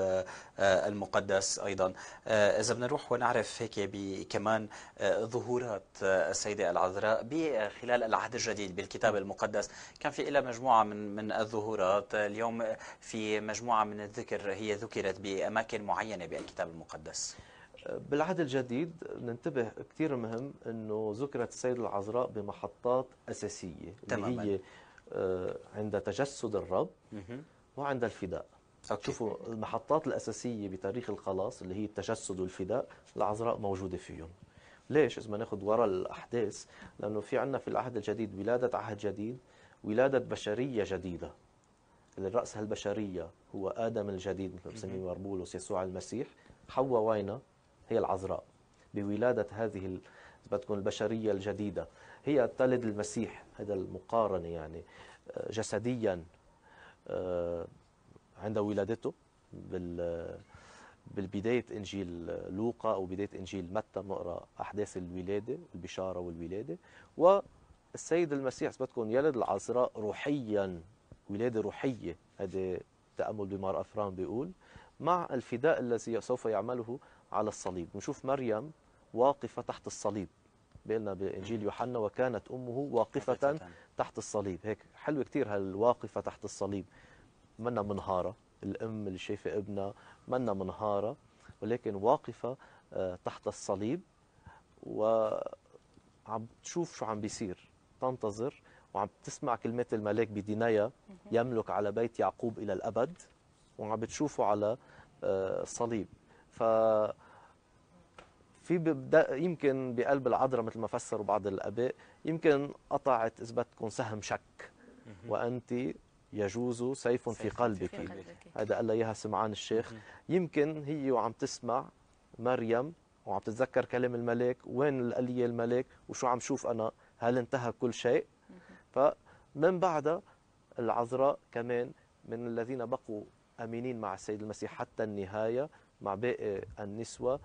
المقدس أيضا. إذا بدنا نروح ونعرف هيك كمان ظهورات السيدة العذراء بخلال العهد الجديد بالكتاب المقدس. كان في لها مجموعة من من الظهورات. اليوم في مجموعة من الذكر هي ذكرت بأماكن معينة بالكتاب المقدس. بالعهد الجديد ننتبه كثير مهم إنه ذكرت السيدة العذراء بمحطات أساسية تماماً. اللي هي آه، عند تجسد الرب. وعند الفداء أوكي. شوفوا المحطات الأساسية بتاريخ الخلاص اللي هي التجسد والفداء العذراء موجودة فيهم ليش إذا ما ناخذ وراء الأحداث لأنه في عندنا في العهد الجديد ولادة عهد جديد ولادة بشرية جديدة اللي راس هالبشريه هو آدم الجديد مثل ما بسميه مربولوس يسوع المسيح حواء وينا هي العذراء بولادة هذه بدكم البشرية الجديدة. هي تلد المسيح هذا المقارنة يعني آه، جسديا آه، عند ولادته بال بالبداية إنجيل لوقا أو بداية إنجيل متى بنقرأ أحداث الولادة البشارة والولادة. والسيد المسيح بدكم يلد العذراء روحيا ولادة روحية. هذا تأمل بمار أفران بيقول مع الفداء الذي سوف يعمله على الصليب. نشوف مريم واقفة تحت الصليب. بيقلنا بإنجيل يوحنا وكانت أمه واقفة تحت. الصليب. هيك حلوة كتير هالواقفة تحت الصليب. منا منهارة. الأم اللي شايفة ابنها منا منهارة ولكن واقفة آه، تحت الصليب. وعم تشوف شو عم بيصير. تنتظر وعم تسمع كلمات الملاك بدينايا يملك على بيت يعقوب إلى الأبد وعم بتشوفه على آه، الصليب ف في يمكن بقلب العذراء مثل ما فسروا بعض الآباء يمكن قطعت إذا بدكم سهم شك. وأنت يجوز سيف في قلبك. هذا قال لها اياها سمعان الشيخ. يمكن هي وعم تسمع مريم وعم تتذكر كلام الملاك وين القلية الملاك وشو عم شوف أنا هل انتهى كل شيء؟ فمن بعدها العذراء كمان من الذين بقوا أمينين مع السيد المسيح حتى النهاية مع باقي النسوة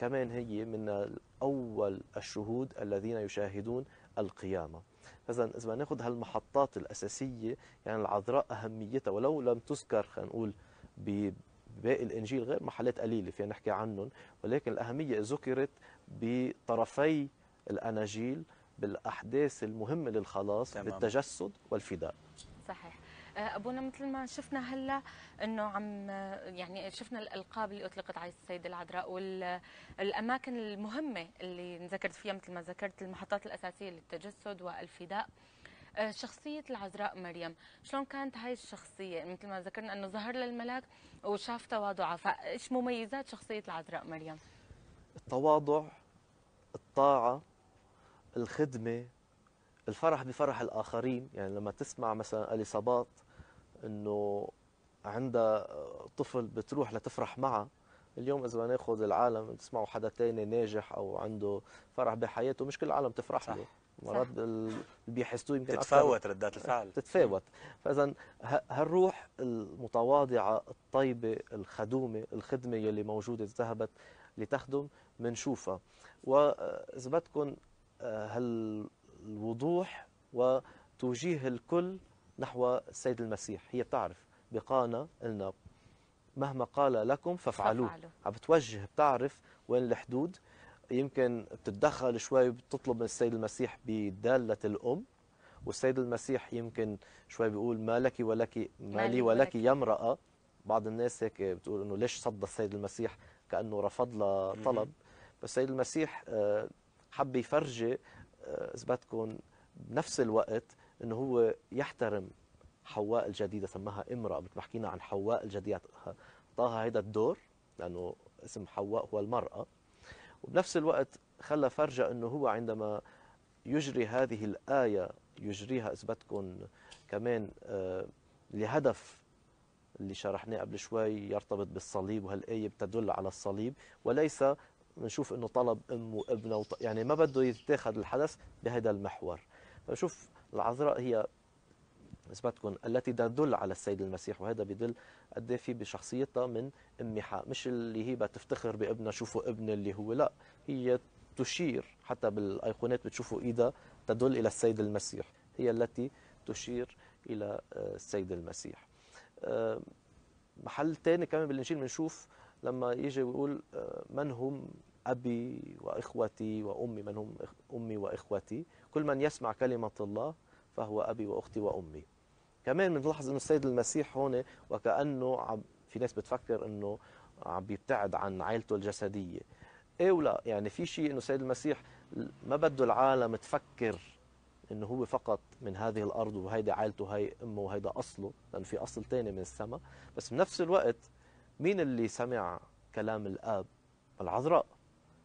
كمان هي من أول الشهود الذين يشاهدون القيامة. فإذا إذا ناخذ هالمحطات الأساسية يعني العذراء أهميتها ولو لم تذكر خلينا نقول بباقي الإنجيل غير محلات قليلة فينا نحكي عنهم ولكن الأهمية ذكرت بطرفي الأناجيل بالأحداث المهمة للخلاص تمام. بالتجسد والفداء. صحيح. أبونا مثل ما شفنا هلا إنه عم يعني شفنا الألقاب اللي أطلقت على السيده العذراء والأماكن المهمة اللي انذكرت فيها مثل ما ذكرت المحطات الأساسية للتجسد والفداء. آه، شخصية العذراء مريم شلون كانت هاي الشخصية؟ مثل ما ذكرنا أنه ظهر للملاك وشاف تواضعها. فإيش مميزات شخصية العذراء مريم؟ التواضع الطاعة الخدمة الفرح بفرح الآخرين. يعني لما تسمع مثلا اليصابات أنه عندها طفل بتروح لتفرح معه اليوم إذا ناخذ العالم تسمعوا حدا تاني ناجح أو عنده فرح بحياته مش كل العالم تفرح صح. له. مرات اللي بيحسدوه يمكن تتفاوت ردات الفعل. *laughs* تتفاوت. فإذا هالروح المتواضعة الطيبة الخدومة الخدمة يلي موجودة ذهبت لتخدم منشوفها. وإذا بدكم آه، هالوضوح وتوجيه الكل نحو السيد المسيح. هي بتعرف بقانا قلنا مهما قال لكم فافعلوه. عم بتوجه بتعرف وين الحدود. يمكن بتتدخل شوي بتطلب من السيد المسيح بدالة الأم والسيد المسيح يمكن شوي بيقول ما لك ولك ما لي ولك يا امرأة. بعض الناس هيك بتقول إنه ليش صد السيد المسيح؟ كأنه رفض له طلب. بس السيد المسيح آه، حب يفرجي آه، إذا بدكم بنفس الوقت إنه هو يحترم حواء الجديدة سماها إمرأة. مثل ما حكينا عن حواء الجديدة أعطاها هيدا الدور لأنه اسم حواء هو المرأة. وبنفس الوقت خلى فرجة أنه هو عندما يجري هذه الآية يجريها بدكم كمان آه، لهدف اللي شرحناه قبل شوي يرتبط بالصليب وهالآية بتدل على الصليب. وليس بنشوف إنه طلب أم وابنة. يعني ما بده يتاخذ الحدث بهذا المحور. فشوف العذراء هي بدكم التي تدل على السيد المسيح وهذا بيدل قد في بشخصيتها من حق مش اللي هي بتفتخر بابنها شوفوا ابن اللي هو لا هي تشير حتى بالأيقونات بتشوفوا ايدها تدل إلى السيد المسيح هي التي تشير إلى آه، السيد المسيح. آه، محل تاني كمان بالإنجيل بنشوف لما يجي ويقول آه، من هم أبي وإخوتي وأمي من هم أمي وإخوتي؟ كل من يسمع كلمة الله فهو أبي وأختي وأمي. كمان بنلاحظ إنه السيد المسيح هون وكأنه عم في ناس بتفكر إنه عم بيبتعد عن عائلته الجسدية. إيه ولا؟ يعني في شيء إنه السيد المسيح ما بده العالم تفكر إنه هو فقط من هذه الأرض وهيدي عائلته هي أمه وهيدا أصله لأنه في أصل تاني من السماء. بس بنفس الوقت مين اللي سمع كلام الآب؟ العذراء.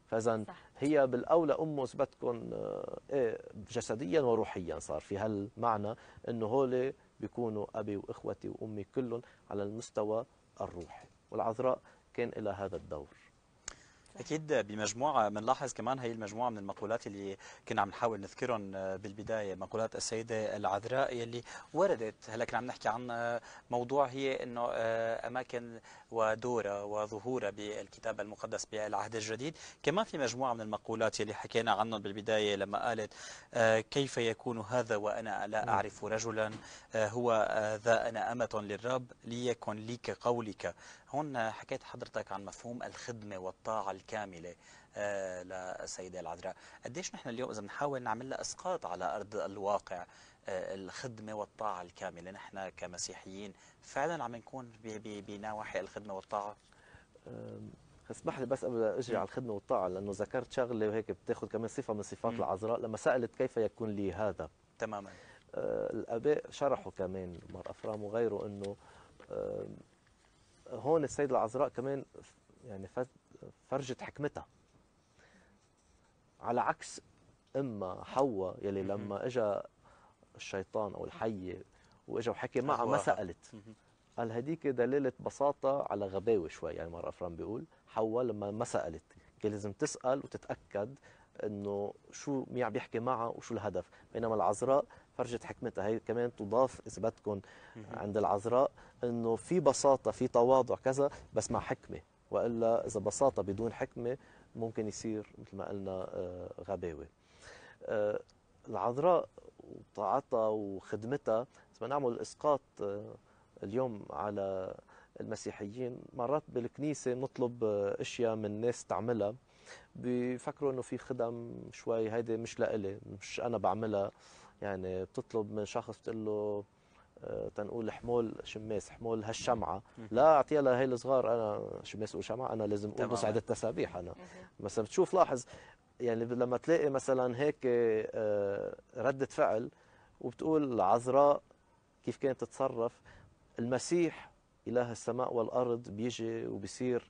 فإذا. هي بالأولى امه اذا بدكم آه، إيه جسديا وروحيا صار في هالمعنى إنه هول بيكونوا أبي وإخوتي وأمي كلهم على المستوى الروحي. والعذراء كان لها هذا الدور. أكيد بمجموعة بنلاحظ كمان هي المجموعة من المقولات اللي كنا عم نحاول نذكرهم بالبداية مقولات السيدة العذراء يلي وردت. هلا كنا عم نحكي عن موضوع هي إنه آه، أماكن ودورها وظهورها بالكتاب المقدس بالعهد الجديد. كمان في مجموعة من المقولات يلي حكينا عنهم بالبداية لما قالت آه، كيف يكون هذا وأنا لا أعرف رجلا آه، هو آه، ذا أنا أمة للرب ليكن لي كقولك هون حكيت حضرتك عن مفهوم الخدمة والطاعة الكاملة آه، للسيده العذراء. قديش نحن اليوم إذا بنحاول نعمل لها إسقاط على أرض الواقع آه، الخدمة والطاعة الكاملة؟ نحن كمسيحيين فعلا عم نكون بنواحي الخدمة والطاعة؟ أم، اسمح لي بس قبل مم. على الخدمة والطاعة لأنه ذكرت شغلة وهيك بتاخذ كمان صفة من صفات مم. العذراء. لما سألت كيف يكون لي هذا؟ تماما. آه، الأباء شرحوا كمان مر افرام وغيره إنه آم، هون السيده العذراء كمان يعني فرجت حكمتها على عكس إما حواء يلي. لما اجى الشيطان أو الحيه وإجا وحكي معها ما. سألت. قال هديك دليلة بساطة على غباوة شوي يعني مرة أفرام بيقول حواء لما ما سألت كان لازم تسأل وتتأكد إنه شو مين عم بيحكي معها وشو الهدف بينما العذراء فرجت حكمتها هي كمان تضاف إذا بدكم عند العذراء إنه في بساطة في تواضع كذا بس مع حكمة. وإلا إذا بساطة بدون حكمة ممكن يصير مثل ما قلنا آه، غباوة. آه، العذراء وطاعتها وخدمتها إذا نعمل إسقاط آه، اليوم على المسيحيين مرات بالكنيسة نطلب أشياء من ناس تعملها بيفكروا إنه في خدم شوي هيدي مش لإلي مش أنا بعملها. يعني بتطلب من شخص بتقول له آه، تنقول حمول شماس حمول هالشمعة. لا أعطيها لهي الصغار أنا شماس وشمعة أنا لازم أقول تماماً. نص عدة تسابيح أنا. مثلا بتشوف لاحظ يعني لما تلاقي مثلا هيك آه، ردة فعل وبتقول العذراء كيف كانت تتصرف المسيح إله السماء والأرض بيجي وبيصير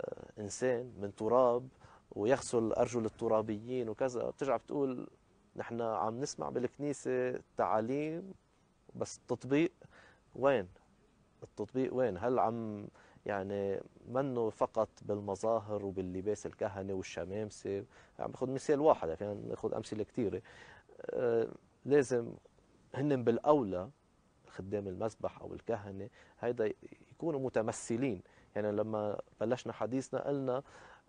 آه، إنسان من تراب ويغسل أرجل الترابيين وكذا. بترجع بتقول نحن عم نسمع بالكنيسة تعاليم بس التطبيق وين؟ التطبيق وين؟ هل عم يعني منه فقط بالمظاهر وباللباس الكهني والشمامسة؟ عم باخذ مثال واحد يعني فينا ناخذ أمثلة كثيرة آه، لازم هن بالأولى خدام المسبح أو الكهنة هيدا يكونوا متمثلين. يعني لما بلشنا حديثنا قلنا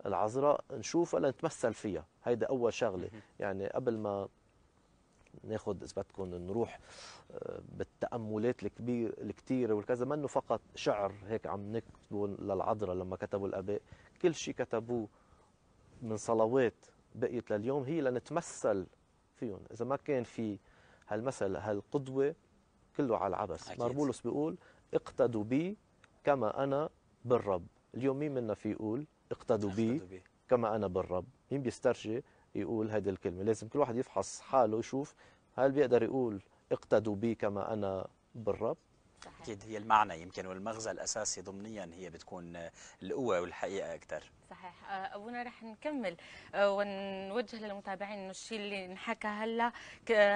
العذراء نشوفها لنتمثل فيها هيدا أول شغلة. يعني قبل ما ناخذ اذا بدكم نروح آه، بالتأملات الكبير الكثيره والكذا منه فقط شعر هيك عم نكتبه للعذراء لما كتبوا الآباء. كل شيء كتبوه من صلوات بقيت لليوم هي لنتمثل فيهم. إذا ما كان في هالمثل هالقدوة كله على العبث. أكيد. مربولوس بيقول اقتدوا بي كما أنا بالرب. اليوم مين منا في يقول اقتدوا بي اقتدوا بي. كما أنا بالرب؟ مين بيسترجي؟ يقول هذه الكلمة. لازم كل واحد يفحص حاله يشوف هل بيقدر يقول اقتدوا بي كما أنا بالرب. أكيد هي المعنى يمكن والمغزى الأساسي ضمنيا هي بتكون القوة والحقيقة أكثر صحيح. آه، أبونا رح نكمل. آه، ونوجه للمتابعين إنه الشيء اللي انحكى هلا.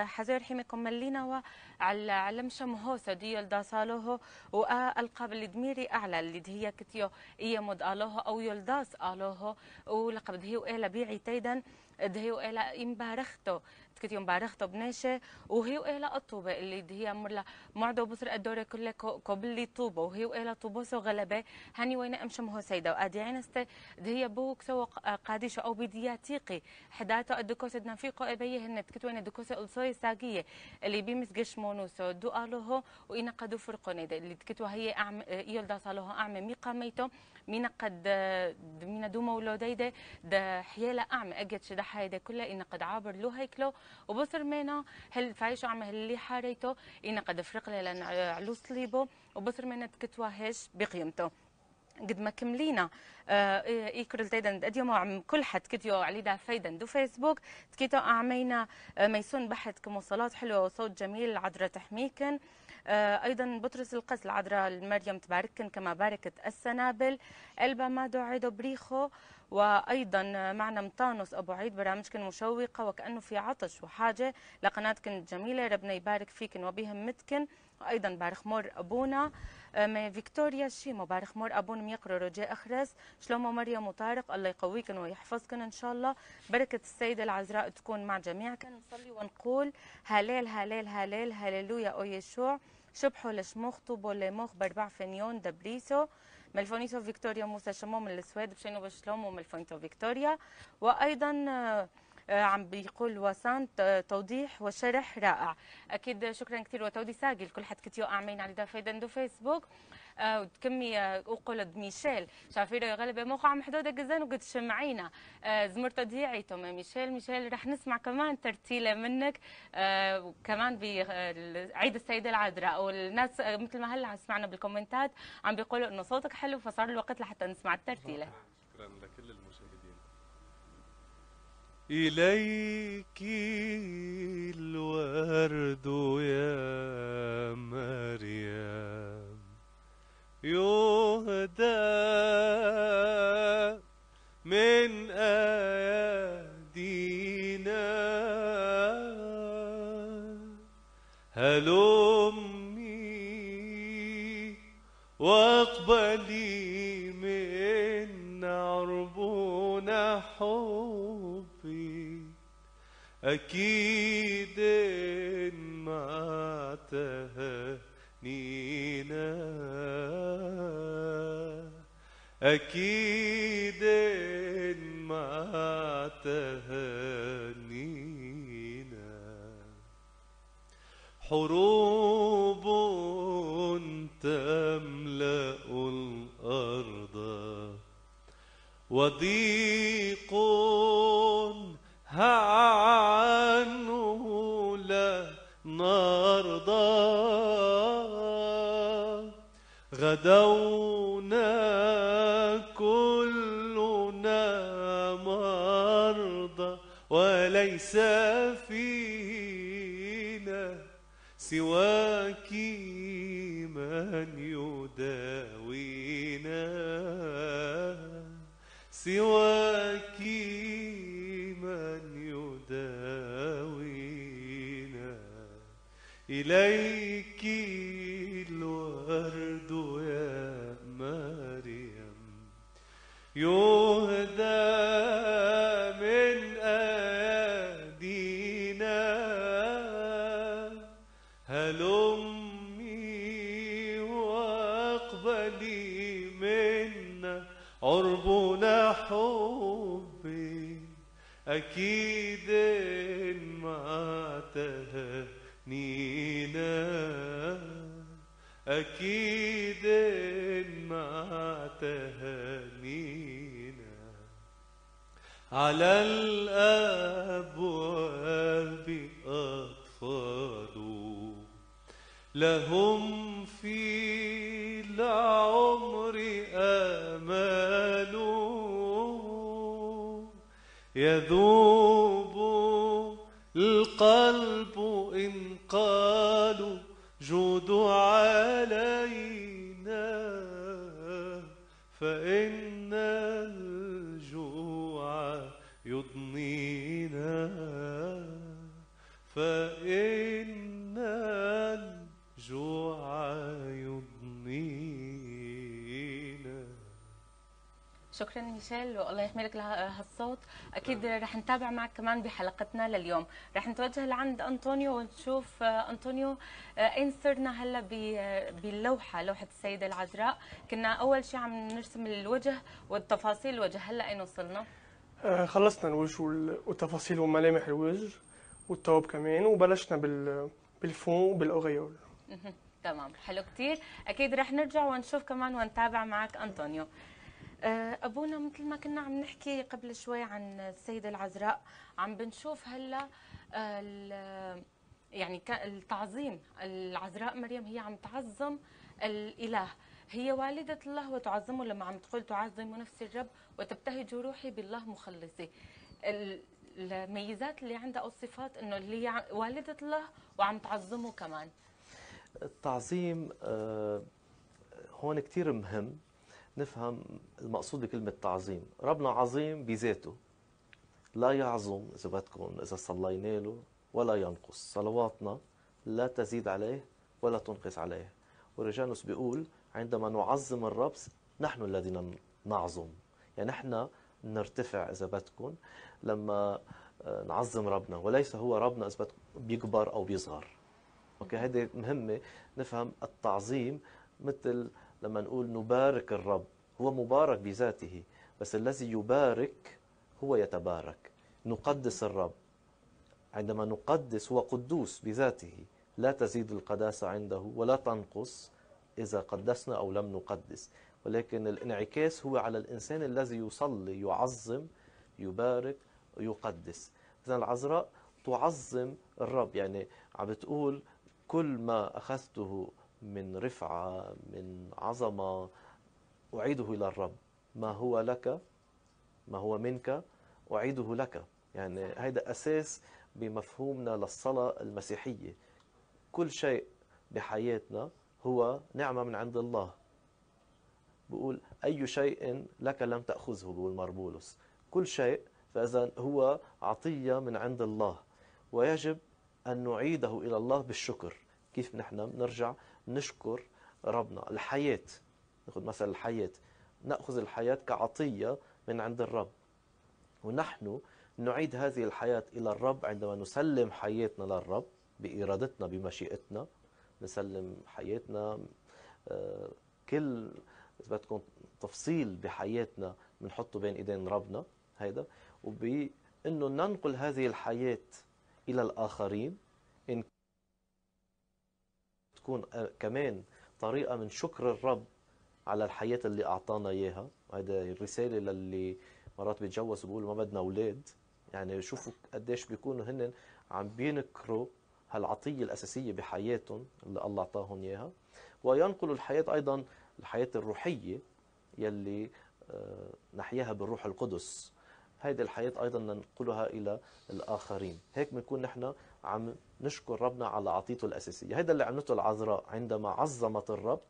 حزير حيمكم ملينا وعلى علم شمهوسا ديال دا صالوه والقاب اللي دميري أعلى اللي هي كتيو إيه مد آلوه أو يلداس آلوه ولقب دهيو ايلا بيعي تيدن دهيو ايلا امبارختو تكتيو امبارختو بنيشة وهيو ايلا الطوبه اللي هي مرلا معدو بصر الدورة كلها كوبلي طوبة وهيو ايلا طوبوسو غلبة هاني وين أمشم هو سيدة وآدي عينسته دهي بوك سو قادشة أو بدياتيقي حداتا الدكوسة دنفيقو ابيه هن تكت وين الدكوسة الصوي ساقية اللي بيمس قش مونوسو دو آلوهو وإنا قدو فرقوني اللي تكتوا هي أعم يول دا صالوها أعمى مي قاميتو مينا قد مينا دو مولودي ده حيالة أعمى أجت شدا حايدة كلها إنا قد عابر لو هيكلو. وبصر مينا هل فايشو أعمى اللي حاريتو إنا قد فرق لنا علو صليبو وبصر مينا تكتوا هيش بقيمته قد ما كملينا آه يكرل تيدا اديو عم كل حد كتيو عليدا فايدا دو فيسبوك. تكيتو أعمينا آه ميسون بحث كمواصلات حلوة وصوت جميل عذرا تحميكن. آه أيضا بطرس القس العذراء المريم تباركن كما باركت السنابل. ألبا مادو عيدو بريخو. وأيضا معنا مطانوس أبو عيد برامجكن مشوقة وكأنه في عطش وحاجة. لقناتكن جميلة ربنا يبارك فيكن وبهمتكن وأيضا بارك مور أبونا ما فيكتوريا شيمو بارخ مور ابون ميقرو رجاء أخرس. شلومو مريم وطارق الله يقويكن ويحفظكن إن شاء الله. بركة السيدة العذراء تكون مع جميعكم نصلي ونقول هلال هلال هلال هللويا أو يشوع شبحو لشموخ طوبو لموخ بربع فنيون دبريسو. ملفونيتو فيكتوريا موسى شمو من السويد بشينو بشلومو ملفونيتو فيكتوريا. وأيضا آه، عم بيقول وسام ت- توضيح وشرح رائع. أكيد شكرا كثير وتودي ساقي لكل حد كتيو أعمين على فايدا دو فيسبوك. آه، كمي آه، وقلد ميشيل؟ شافيرو يغلب موقع محدودة جزان وقد شمعينا آه، زمرت ديعي توما. ميشيل ميشيل رح نسمع كمان ترتيلة منك. آه، وكمان بعيد السيدة العذراء. والناس آه، مثل ما هلا سمعنا بالكومنتات عم بيقولوا إنه صوتك حلو فصار الوقت لحتى نسمع الترتيلة. شكرا لكل المشاهدين. إليك الورد يا مريم. يهدى من أيدينا هلمي واقبلي من عربنا حبي؟ أكيد ما تهنينا. أكيد ما تهنينا. حروب تملأ الأرض وضيق عنه لا نرضى غدونا وليس فينا سواك من يداوينا. سواك من يداوينا. إليك الورد يا مريم. يهدى حبي أكيد ما تهنينا. أكيد ما تهنينا. على الأبواب أطفال لهم في يذوب القلب إن قالوا جود علينا فإن الجوع يضنينا فإن شكرا ميشيل والله يحملك هالصوت. أكيد رح نتابع معك كمان بحلقتنا لليوم. رح نتوجه لعند أنطونيو ونشوف آه، أنطونيو آه، اين صرنا هلا باللوحه لوحة السيدة العذراء. كنا أول شيء عم نرسم الوجه والتفاصيل الوجه. هلا اين وصلنا آه، خلصنا الوجه وال- والتفاصيل وملامح الوجه والثوب كمان وبلشنا بال بال fond وبال auréole. تمام. حلو كتير. أكيد رح نرجع ونشوف كمان ونتابع معك أنطونيو. آه، أبونا مثل ما كنا عم نحكي قبل شوي عن السيدة العذراء عم بنشوف هلأ آه، يعني التعظيم. العذراء مريم هي عم تعظم الإله. هي والدة الله وتعظمه لما عم تقول تعظم نفسي الرب وتبتهج روحي بالله مخلصي. ال- الميزات اللي عندها أو الصفات إنه اللي هي والدة الله وعم تعظمه كمان. التعظيم آه، هون كتير مهم. نفهم المقصود بكلمة تعظيم. ربنا عظيم بذاته. لا يعظم إذا بدكم إذا صلينا له ولا ينقص. صلواتنا لا تزيد عليه ولا تنقص عليه. ورجانوس بيقول عندما نعظم الرب نحن الذين نعظم. يعني نحن نرتفع إذا بدكم لما آه، نعظم ربنا. وليس هو ربنا إذا بدكم بيكبر أو بيصغر. أوكي؟ هذه مهمة نفهم التعظيم مثل لما نقول نبارك الرب هو مبارك بذاته بس الذي يبارك هو يتبارك. نقدس الرب. عندما نقدس هو قدوس بذاته. لا تزيد القداسة عنده ولا تنقص إذا قدسنا أو لم نقدس. ولكن الانعكاس هو على الإنسان الذي يصلي يعظم يبارك يقدس. إذا العذراء تعظم الرب. يعني عم بتقول كل ما أخذته من رفعة من عظمة. أعيده إلى الرب. ما هو لك؟ ما هو منك؟ أعيده لك. يعني هذا أساس بمفهومنا للصلاة المسيحية. كل شيء بحياتنا هو نعمة من عند الله. بقول أي شيء لك لم تأخذه بقول مربولس كل شيء فإذا هو عطية من عند الله. ويجب أن نعيده إلى الله بالشكر. كيف نحن بنرجع نشكر ربنا. الحياة ناخذ مثلا الحياة نأخذ الحياة كعطية من عند الرب. ونحن نعيد هذه الحياة إلى الرب عندما نسلم حياتنا للرب بإرادتنا بمشيئتنا. نسلم حياتنا آه، كل إذا بدكم تفصيل بحياتنا بنحطه بين إيدين ربنا هيدا. وبأنه ننقل هذه الحياة إلى الآخرين. تكون آه، كمان طريقة من شكر الرب على الحياة اللي أعطانا إياها. وهذا الرسالة للي مرات بيتجوزوا بيقولوا ما بدنا أولاد. يعني شوفوا قديش بيكونوا هن عم بينكروا هالعطية الأساسية بحياتهم اللي الله أعطاهم إياها. وينقلوا الحياة أيضا الحياة الروحية يلي آه، نحياها بالروح القدس. هيدي الحياة أيضا ننقلها إلى الآخرين. هيك بنكون نحن عم نشكر ربنا على عطيته الأساسية. هذا اللي عملته العذراء عندما عظمت الرب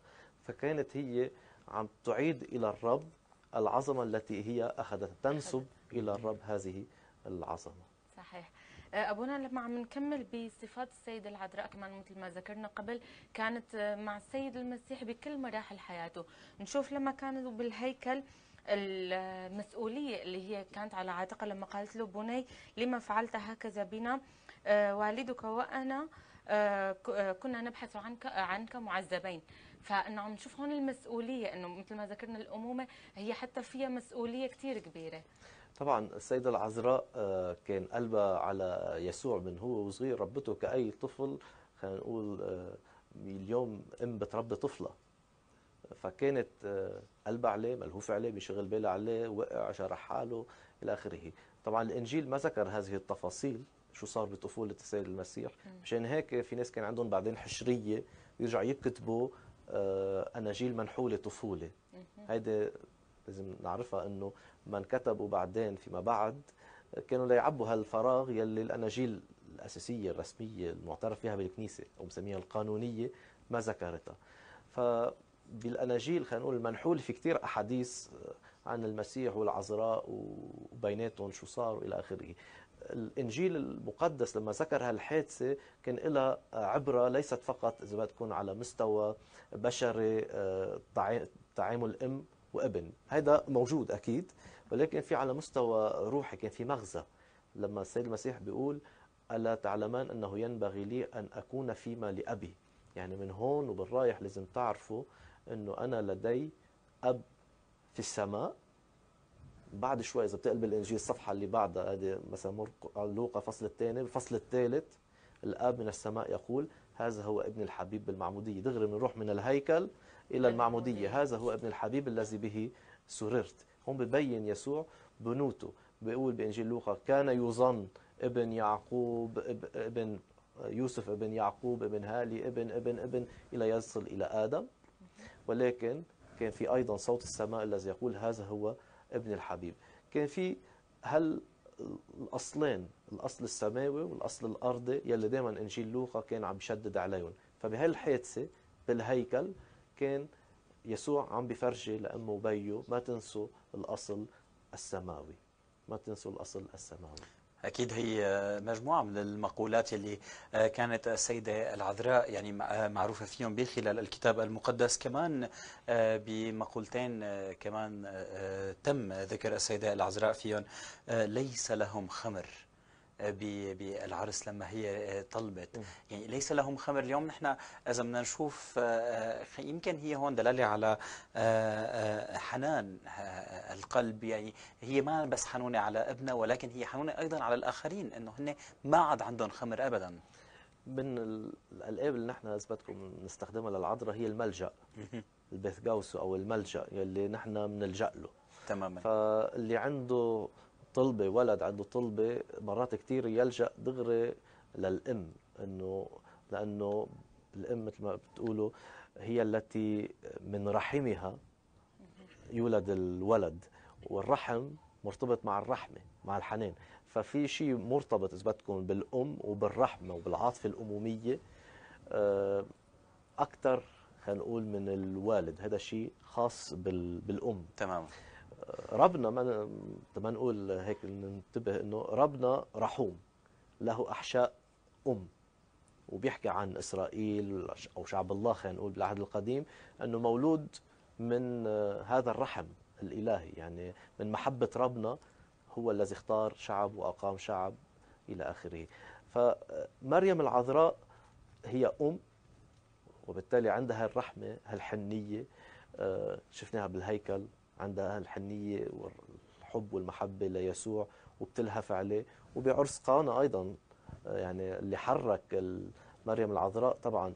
فكانت هي عم تعيد إلى الرب العظمة التي هي أخذت تنسب إلى الرب هذه العظمة. صحيح. آه، أبونا لما عم نكمل بصفات السيده العذراء كمان مثل ما ذكرنا قبل كانت مع السيد المسيح بكل مراحل حياته. نشوف لما كانوا بالهيكل المسؤولية اللي هي كانت على عاتقها لما قالت له بني لما فعلت هكذا بنا؟ والدك وأنا آه، آه، كنا نبحث عنك عنك معذبين. فانه عم نشوف هون المسؤولية إنه مثل ما ذكرنا الأمومة هي حتى فيها مسؤولية كثير كبيرة. طبعا السيدة العذراء آه، كان قلبها على يسوع من هو وصغير ربته كأي طفل خلينا نقول آه، اليوم أم بتربي طفلة. فكانت آه، قلبها عليه ملهوف عليه بيشغل بالها عليه وقع جرح حاله إلى آخره. طبعا الإنجيل ما ذكر هذه التفاصيل. شو صار بطفولة السيد المسيح. مشان هيك في ناس كان عندهم بعدين حشرية يرجعوا يكتبوا آه، أناجيل منحولة طفولة. هيدي لازم نعرفها إنه من كتبوا بعدين فيما بعد كانوا ليعبوا هالفراغ يلي الأناجيل الأساسية الرسمية المعترف فيها بالكنيسة أو بسميها القانونية ما ذكرتها. فبالاناجيل خلينا نقول المنحول في كثير أحاديث عن المسيح والعذراء وبيناتهم شو صار والى آخره. الإنجيل المقدس لما ذكر هالحادثة كان لها عبرة ليست فقط إذا بدكم على مستوى بشري آه، تع- تعامل ام وابن. هذا موجود أكيد ولكن في على مستوى روحي كان في مغزى. لما السيد المسيح بيقول ألا تعلمان أنه ينبغي لي أن أكون فيما لأبي؟ يعني من هون وبالرايح لازم تعرفوا إنه أنا لدي أب في السماء بعد شوي إذا بتقلب الانجيل الصفحة اللي بعدها هذه مثلا مرق- لوقا الفصل الثاني الفصل الثالث الآب من السماء يقول هذا هو ابن الحبيب بالمعمودية. دغري بنروح من الهيكل إلى المعمودية. هذا هو ابن الحبيب الذي به سررت. هون ببين يسوع بنوته. بيقول بإنجيل لوقا كان يظن ابن يعقوب إب- ابن يوسف ابن يعقوب ابن هالي ابن ابن ابن إلى يصل إلى آدم. ولكن كان في أيضا صوت السماء الذي يقول هذا هو ابن الحبيب. كان في هل الأصلين الأصل السماوي والأصل الارضي يلي دائما إنجيل لوقا كان عم يشدد عليهم فبهالحادثة بالهيكل كان يسوع عم بفرجي لأمه وبيه ما تنسوا الأصل السماوي. ما تنسوا الأصل السماوي. أكيد هي مجموعة من المقولات اللي كانت السيدة العذراء يعني معروفة فيهم بخلال الكتاب المقدس. كمان بمقولتين كمان تم ذكر السيدة العذراء فيهم ليس لهم خمر. بالعرس لما هي طلبت. يعني ليس لهم خمر. اليوم نحن اذا بدنا نشوف آه، خ- يمكن هي هون دلالة على آه، آه، حنان آه، القلب. يعني هي ما بس حنونة على ابنها ولكن هي حنونة أيضا على الآخرين إنه هن ما عاد عندهم خمر ابدا. من ال- الألقاب اللي نحن اذا بدكم نستخدمها للعذراء هي الملجأ. البيث أو الملجأ يلي نحن بنلجا له. تماما. فاللي عنده طلبة ولد عنده طلبة مرات كثير يلجأ دغري للأم إنه لأنه الأم مثل ما بتقولوا هي التي من رحمها يولد الولد والرحم مرتبط مع الرحمة مع الحنان ففي شيء مرتبط إذا بدكم بالأم وبالرحمة وبالعاطفة الأمومية آه، أكثر خلينا نقول من الوالد. هذا شيء خاص بال- بالأم. تماما. ربنا ما ما نقول هيك ننتبه إنه ربنا رحوم له أحشاء أم. وبيحكي عن إسرائيل أو شعب الله خلينا نقول بالعهد القديم إنه مولود من هذا الرحم الإلهي. يعني من محبة ربنا هو الذي اختار شعب وأقام شعب إلى آخره. فمريم العذراء هي أم وبالتالي عندها الرحمة هالحنيه آه، شفناها بالهيكل. عندها الحنية والحب والمحبة ليسوع وبتلهف عليه. وبعرس قانا أيضا يعني اللي حرك مريم العذراء طبعا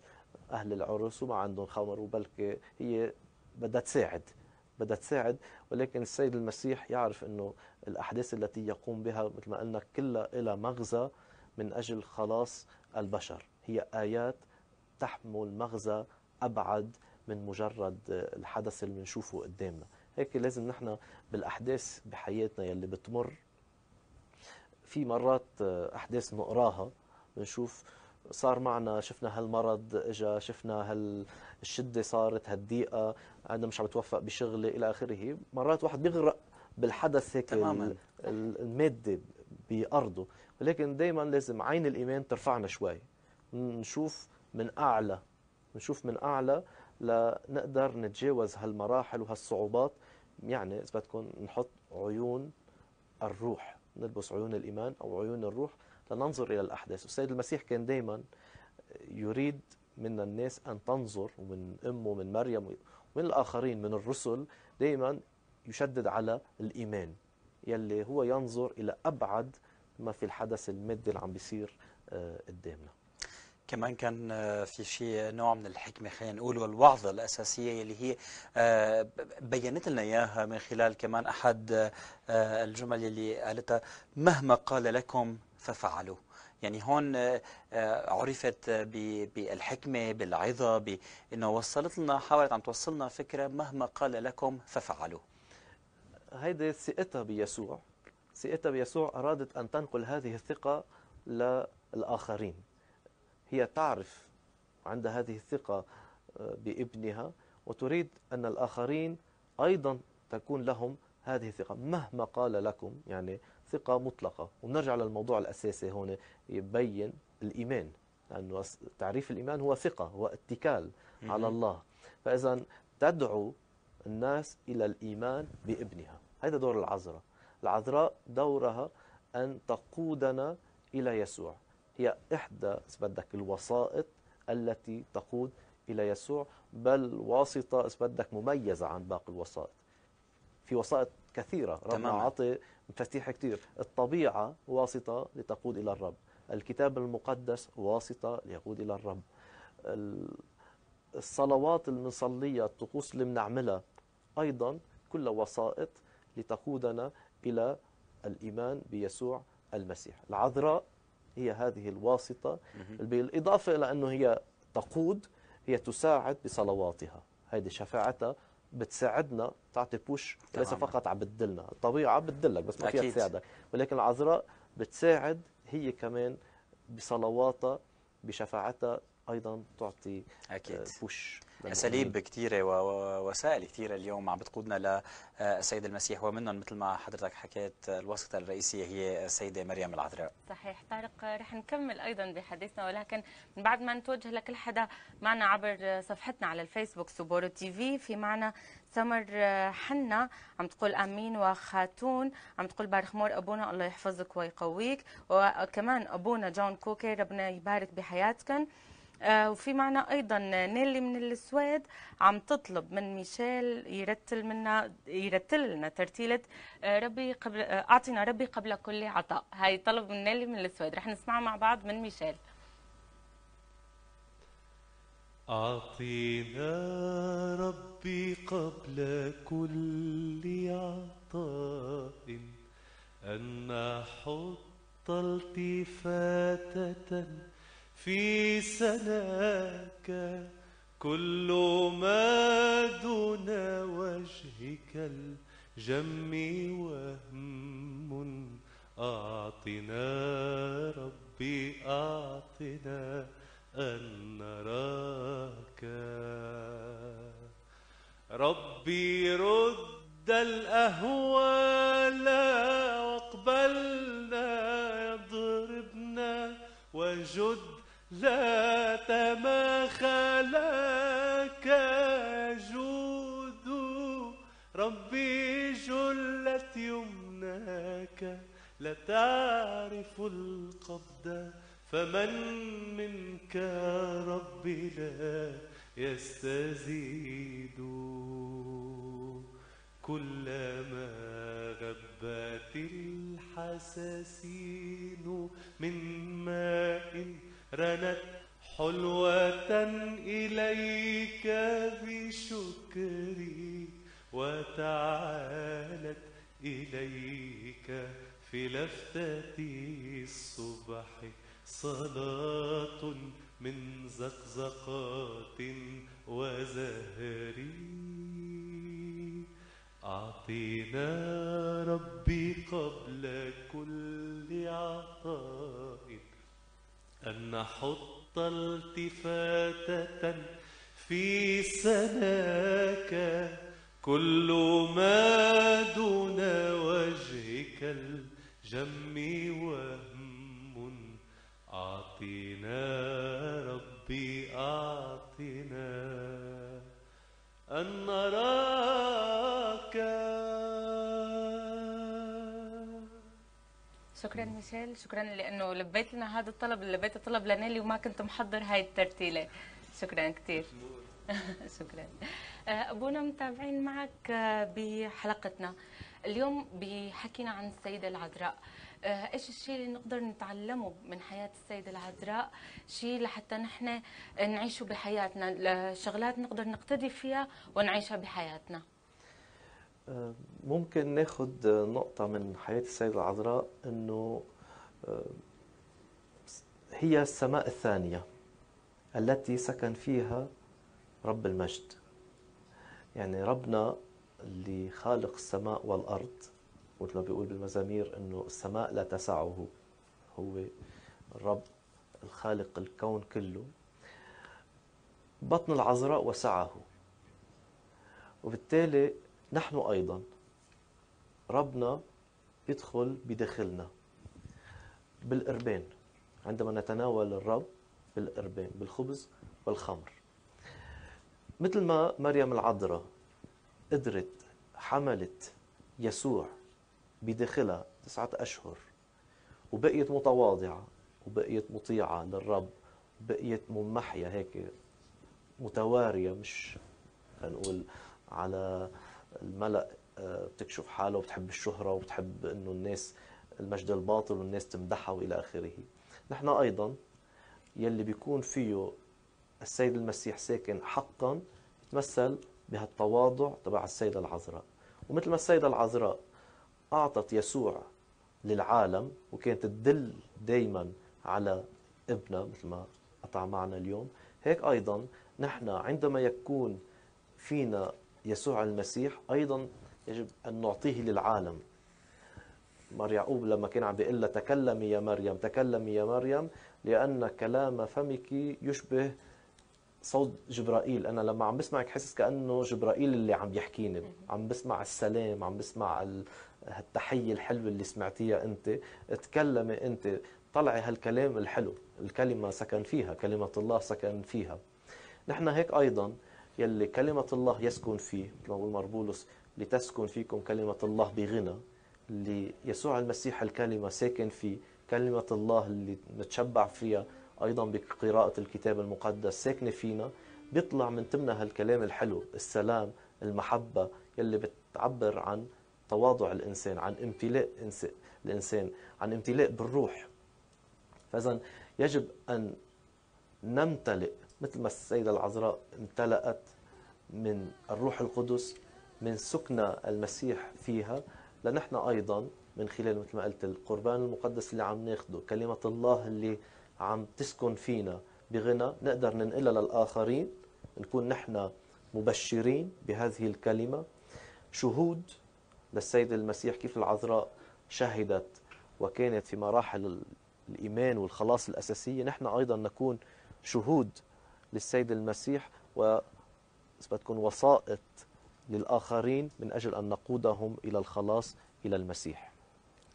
أهل العرس وما عندهم خمر وبلكي هي بدها تساعد بدها تساعد. ولكن السيد المسيح يعرف أنه الأحداث التي يقوم بها مثل ما قلنا كلها إلى مغزى من أجل خلاص البشر. هي آيات تحمل مغزى أبعد من مجرد الحدث اللي بنشوفه قدامنا. هيك لازم نحن بالأحداث بحياتنا يلي بتمر في مرات أحداث نقراها بنشوف صار معنا شفنا هالمرض اجى شفنا هالشدة صارت هالضيقه أنا مش عم بتوفق بشغلي إلى آخره. مرات واحد بيغرق بالحدث هيك تماماً. ال- ال- المادي بأرضه. ولكن دائما لازم عين الإيمان ترفعنا شوي. نشوف من أعلى نشوف من أعلى لنقدر نتجاوز هالمراحل وهالصعوبات يعني اذا بدكم نحط عيون الروح نلبس عيون الإيمان أو عيون الروح لننظر إلى الأحداث. السيد المسيح كان دائما يريد من الناس أن تنظر ومن أمه من مريم ومن الآخرين من الرسل دائما يشدد على الإيمان يلي هو ينظر إلى أبعد ما في الحدث المادي اللي عم بيصير آه، قدامنا. كمان كان آه، في شيء نوع من الحكمة خلينا نقول والوعظة الأساسية اللي هي آه، بينت لنا إياها من خلال كمان أحد آه، الجمل اللي قالتها مهما قال لكم ففعلوا يعني هون عرفت بالحكمة بالعظة بأنه وصلت لنا حاولت عم توصلنا فكرة مهما قال لكم ففعلوا هيدي ثقتها بيسوع. ثقتها بيسوع أرادت أن تنقل هذه الثقة للآخرين. هي تعرف عندها هذه الثقة آه، بابنها وتريد أن الآخرين أيضا تكون لهم هذه الثقة. مهما قال لكم يعني ثقة مطلقة. وبنرجع للموضوع الأساسي هون يبين الإيمان. لأنه تعريف الإيمان هو ثقة هو اتكال على الله. فإذا تدعو الناس إلى الإيمان بابنها. هذا دور العذراء. العذراء دورها أن تقودنا إلى يسوع. هي إحدى بدك الوسائط التي تقود إلى يسوع بل واسطة بدك مميزة عن باقي الوسائط. في وسائط كثيرة ربنا. عطي مفاتيح كثير. الطبيعة واسطة لتقود إلى الرب. الكتاب المقدس واسطة ليقود إلى الرب. ال- الصلوات اللي بنصليها الطقوس اللي بنعملها أيضا كلها وسائط لتقودنا إلى الإيمان بيسوع المسيح. العذراء هي هذه الواسطة بالإضافة إلى أنه هي تقود هي تساعد بصلواتها هذه شفاعتها بتساعدنا تعطي بوش تماماً. فقط عم بتدلنا الطبيعة بتدلك بس ما فيها أكيد. تساعدك ولكن العذراء بتساعد هي كمان بصلواتها بشفاعتها أيضا تعطي أكيد آه، push للمؤمنين. أساليب كثيره ووسائل كثيره اليوم عم بتقودنا للسيد المسيح. ومنهم مثل ما حضرتك حكيت الواسطة الرئيسية هي السيدة مريم العذراء. صحيح. طارق رح نكمل أيضا بحديثنا. ولكن من بعد ما نتوجه لكل حدا معنا عبر صفحتنا على الفيسبوك Suboro TV في معنا سمر حنا. عم تقول أمين وخاتون. عم تقول بارخمور أبونا الله يحفظك ويقويك. وكمان أبونا جون كوكي ربنا يبارك بحياتكم آه، وفي معنا أيضا نيلي من السويد عم تطلب من ميشيل يرتل منا يرتل لنا ترتيلة آه، ربي قبل آه، اعطنا ربي قبل كل عطاء. هاي طلب من نيلي من السويد. رح نسمعها مع بعض من ميشيل. أعطينا ربي قبل كل عطاء أن نحط التفاتة في سناك كل ما دون وجهك الجم وهم أعطنا ربي أعطنا أن نراك. ربي رد الأهوال واقبلنا يضربنا وجد لا تماخلك جود ربي جلت يمناك لا تعرف القبض فمن منك ربي لا يستزيد كلما غبت الحساسين من ماء رنت حلوة إليك بشكري وتعالت إليك في لفتة الصبح صلاة من زقزقات وزهري أعطينا ربي قبل كل عطاء. أن نحط التفاتة في سناك كل ما دون وجهك الجم وهم شكرا ميشيل شكرا لأنه لبيت لنا هذا الطلب لبيت الطلب لنيلي وما كنت محضر هاي الترتيلة. شكرا كثير *laughs* شكرا. آه، أبونا متابعين معك آه، بحلقتنا. اليوم بحكينا عن السيدة العذراء. آه، إيش الشيء اللي نقدر نتعلمه من حياة السيدة العذراء؟ شيء لحتى نحن نعيشه بحياتنا شغلات نقدر نقتدي فيها ونعيشها بحياتنا. ممكن ناخد نقطة من حياة السيدة العذراء إنه آه، هي السماء الثانية التي سكن فيها رب المجد. يعني ربنا اللي خالق السماء والأرض مثل ما بيقول بالمزامير إنه السماء لا تسعه هو الرب الخالق الكون كله. بطن العذراء وسعه. وبالتالي نحن أيضا ربنا يدخل بداخلنا بالقربان عندما نتناول الرب بالقربان بالخبز والخمر. مثل ما مريم العذراء قدرت حملت يسوع بداخلها تسعة أشهر وبقيت متواضعة وبقيت مطيعة للرب بقيت منمحية هيك متوارية مش نقول على الملأ آه، بتكشف حالها وبتحب الشهرة وبتحب إنه الناس المجد الباطل والناس تمدحها وإلى آخره. نحن أيضا يلي بيكون فيه السيد المسيح ساكن حقا يتمثل بهالتواضع تبع السيدة العذراء ومثل ما السيدة العذراء أعطت يسوع للعالم وكانت تدل دايما على ابنها مثل ما قطع معنا اليوم هيك أيضا نحن عندما يكون فينا يسوع المسيح أيضا يجب أن نعطيه للعالم. مر يعقوب لما كان عم بيقول لها تكلمي يا مريم تكلمي يا مريم لأن كلام فمك يشبه صوت جبرائيل. أنا لما عم بسمعك حاسس كأنه جبرائيل اللي عم يحكيني. عم بسمع السلام عم بسمع ال- هالتحية الحلوة اللي سمعتيها أنت. تكلمي أنت طلعي هالكلام الحلو. الكلمة سكن فيها كلمة الله سكن فيها. نحن هيك أيضا يلي كلمة الله يسكن فيه مثل ما بقول مربولس لتسكن فيكم كلمة الله بغنى اللي يسوع المسيح الكلمة ساكن فيه كلمة الله اللي نتشبع فيها أيضا بقراءة الكتاب المقدس ساكنة فينا بيطلع من ضمنها هالكلام الحلو السلام المحبة يلي بتعبر عن تواضع الإنسان عن امتلاء إنس- الإنسان عن امتلاء بالروح. فاذا يجب أن نمتلئ مثل ما السيدة العذراء امتلأت من الروح القدس من سكن المسيح فيها. لنحن أيضا من خلال مثل ما قلت القربان المقدس اللي عم ناخده كلمة الله اللي عم تسكن فينا بغنى نقدر ننقلها للآخرين نكون نحن مبشرين بهذه الكلمة. شهود للسيد المسيح كيف العذراء شهدت وكانت في مراحل ال- الإيمان والخلاص الأساسية. نحن أيضا نكون شهود للسيد المسيح و تكون وسائط للآخرين من أجل أن نقودهم إلى الخلاص إلى المسيح.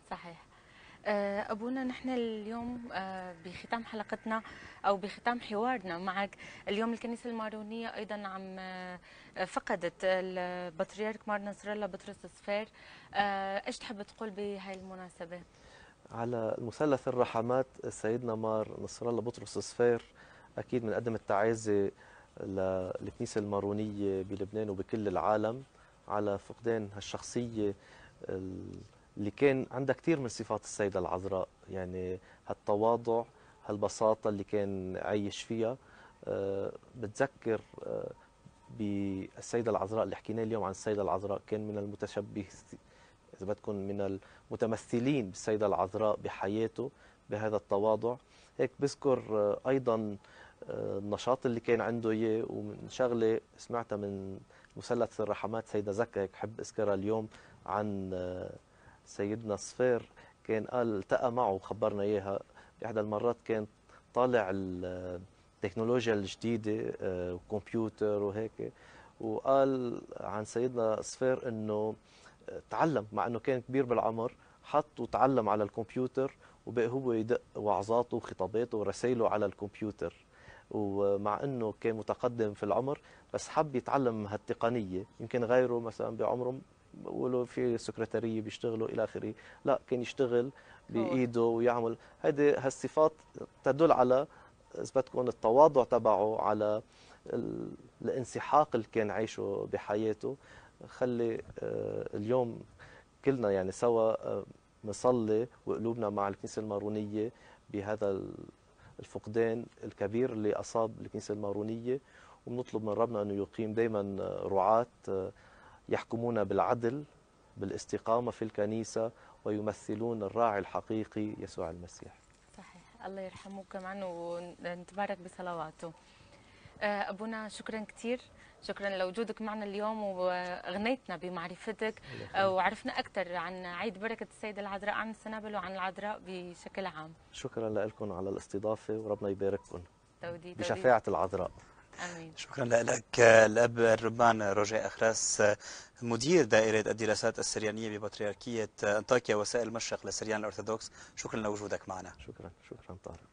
صحيح. آه، أبونا نحن اليوم آه، بختام حلقتنا أو بختام حوارنا معك. اليوم الكنيسة المارونية أيضا عم آه، فقدت البطريرك مار نصر الله بطرس الصفير. إيش تحب تقول بهاي المناسبة؟ على المثلث الرحمات سيدنا مار نصر الله بطرس صفير أكيد بنقدم التعازي للكنيسه المارونية بلبنان وبكل العالم على فقدان هالشخصية اللي كان عندها كثير من صفات السيدة العذراء يعني هالتواضع هالبساطة اللي كان عايش فيها. آه، بتذكر آه، بالسيدة العذراء اللي حكينا اليوم عن السيدة العذراء كان من المتشبه إذا بدكم من المتمثلين بالسيدة العذراء بحياته بهذا التواضع. هيك بذكر آه، أيضا آه، النشاط اللي كان عنده إياه ومن شغلة سمعتها من مثلث الرحمات سيدة زكا هيك بحب إذكرها اليوم عن آه، سيدنا صفير. كان قال التقى معه وخبرنا إياها. بإحدى المرات كان طالع ال- التكنولوجيا الجديدة آه، وكمبيوتر وهيك وقال عن سيدنا صفير إنه تعلم. مع إنه كان كبير بالعمر حط وتعلم على الكمبيوتر وبقى هو يدق وعظاته وخطاباته ورسائله على الكمبيوتر. ومع إنه كان متقدم في العمر بس حب يتعلم هالتقنية. يمكن غيره مثلا بعمره بقولوا في سكرتارية بيشتغلوا إلى آخره. لا كان يشتغل بإيده ويعمل. هيدي هالصفات تدل على إذا بدكم التواضع تبعه على ال- الانسحاق اللي كان عايشه بحياته. خلي آه، اليوم كلنا يعني سوا آه، نصلي وقلوبنا مع الكنيسة المارونية بهذا الفقدان الكبير اللي أصاب الكنيسة المارونية وبنطلب من ربنا أنه يقيم دايما رعاة آه، يحكمون بالعدل بالاستقامة في الكنيسة ويمثلون الراعي الحقيقي يسوع المسيح. صحيح. الله يرحمه كمان ونتبارك بصلواته. آه، أبونا شكرا كثير شكرا لوجودك معنا اليوم وغنيتنا بمعرفتك وعرفنا أكثر عن عيد بركة السيدة العذراء عن السنابل وعن العذراء بشكل عام. شكرا لكم على الاستضافة وربنا يبارككم. تودي تودي. بشفاعة العذراء. آمين. شكرا لك الأب الربان روجيه أخراس مدير دائرة الدراسات السريانية ببطريركية أنطاكيا وسائر المشرق للسريان الأرثوذكس. شكرا لوجودك معنا. شكرا شكرا طارق.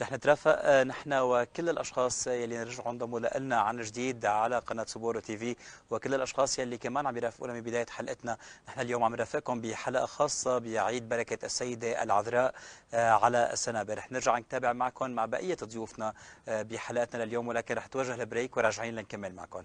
رح نترافق. آه، نحن وكل الأشخاص يلي رجعوا انضموا لنا عن جديد على قناة Suboro TV وكل الأشخاص يلي كمان عم يرافقونا من بداية حلقتنا. نحن اليوم عم نرافقكم بحلقة خاصة بعيد بركة السيدة العذراء آه، على السنابل رح نرجع نتابع معكم مع بقية ضيوفنا آه، بحلقتنا لليوم ولكن رح توجه لبريك وراجعين لنكمل معكم.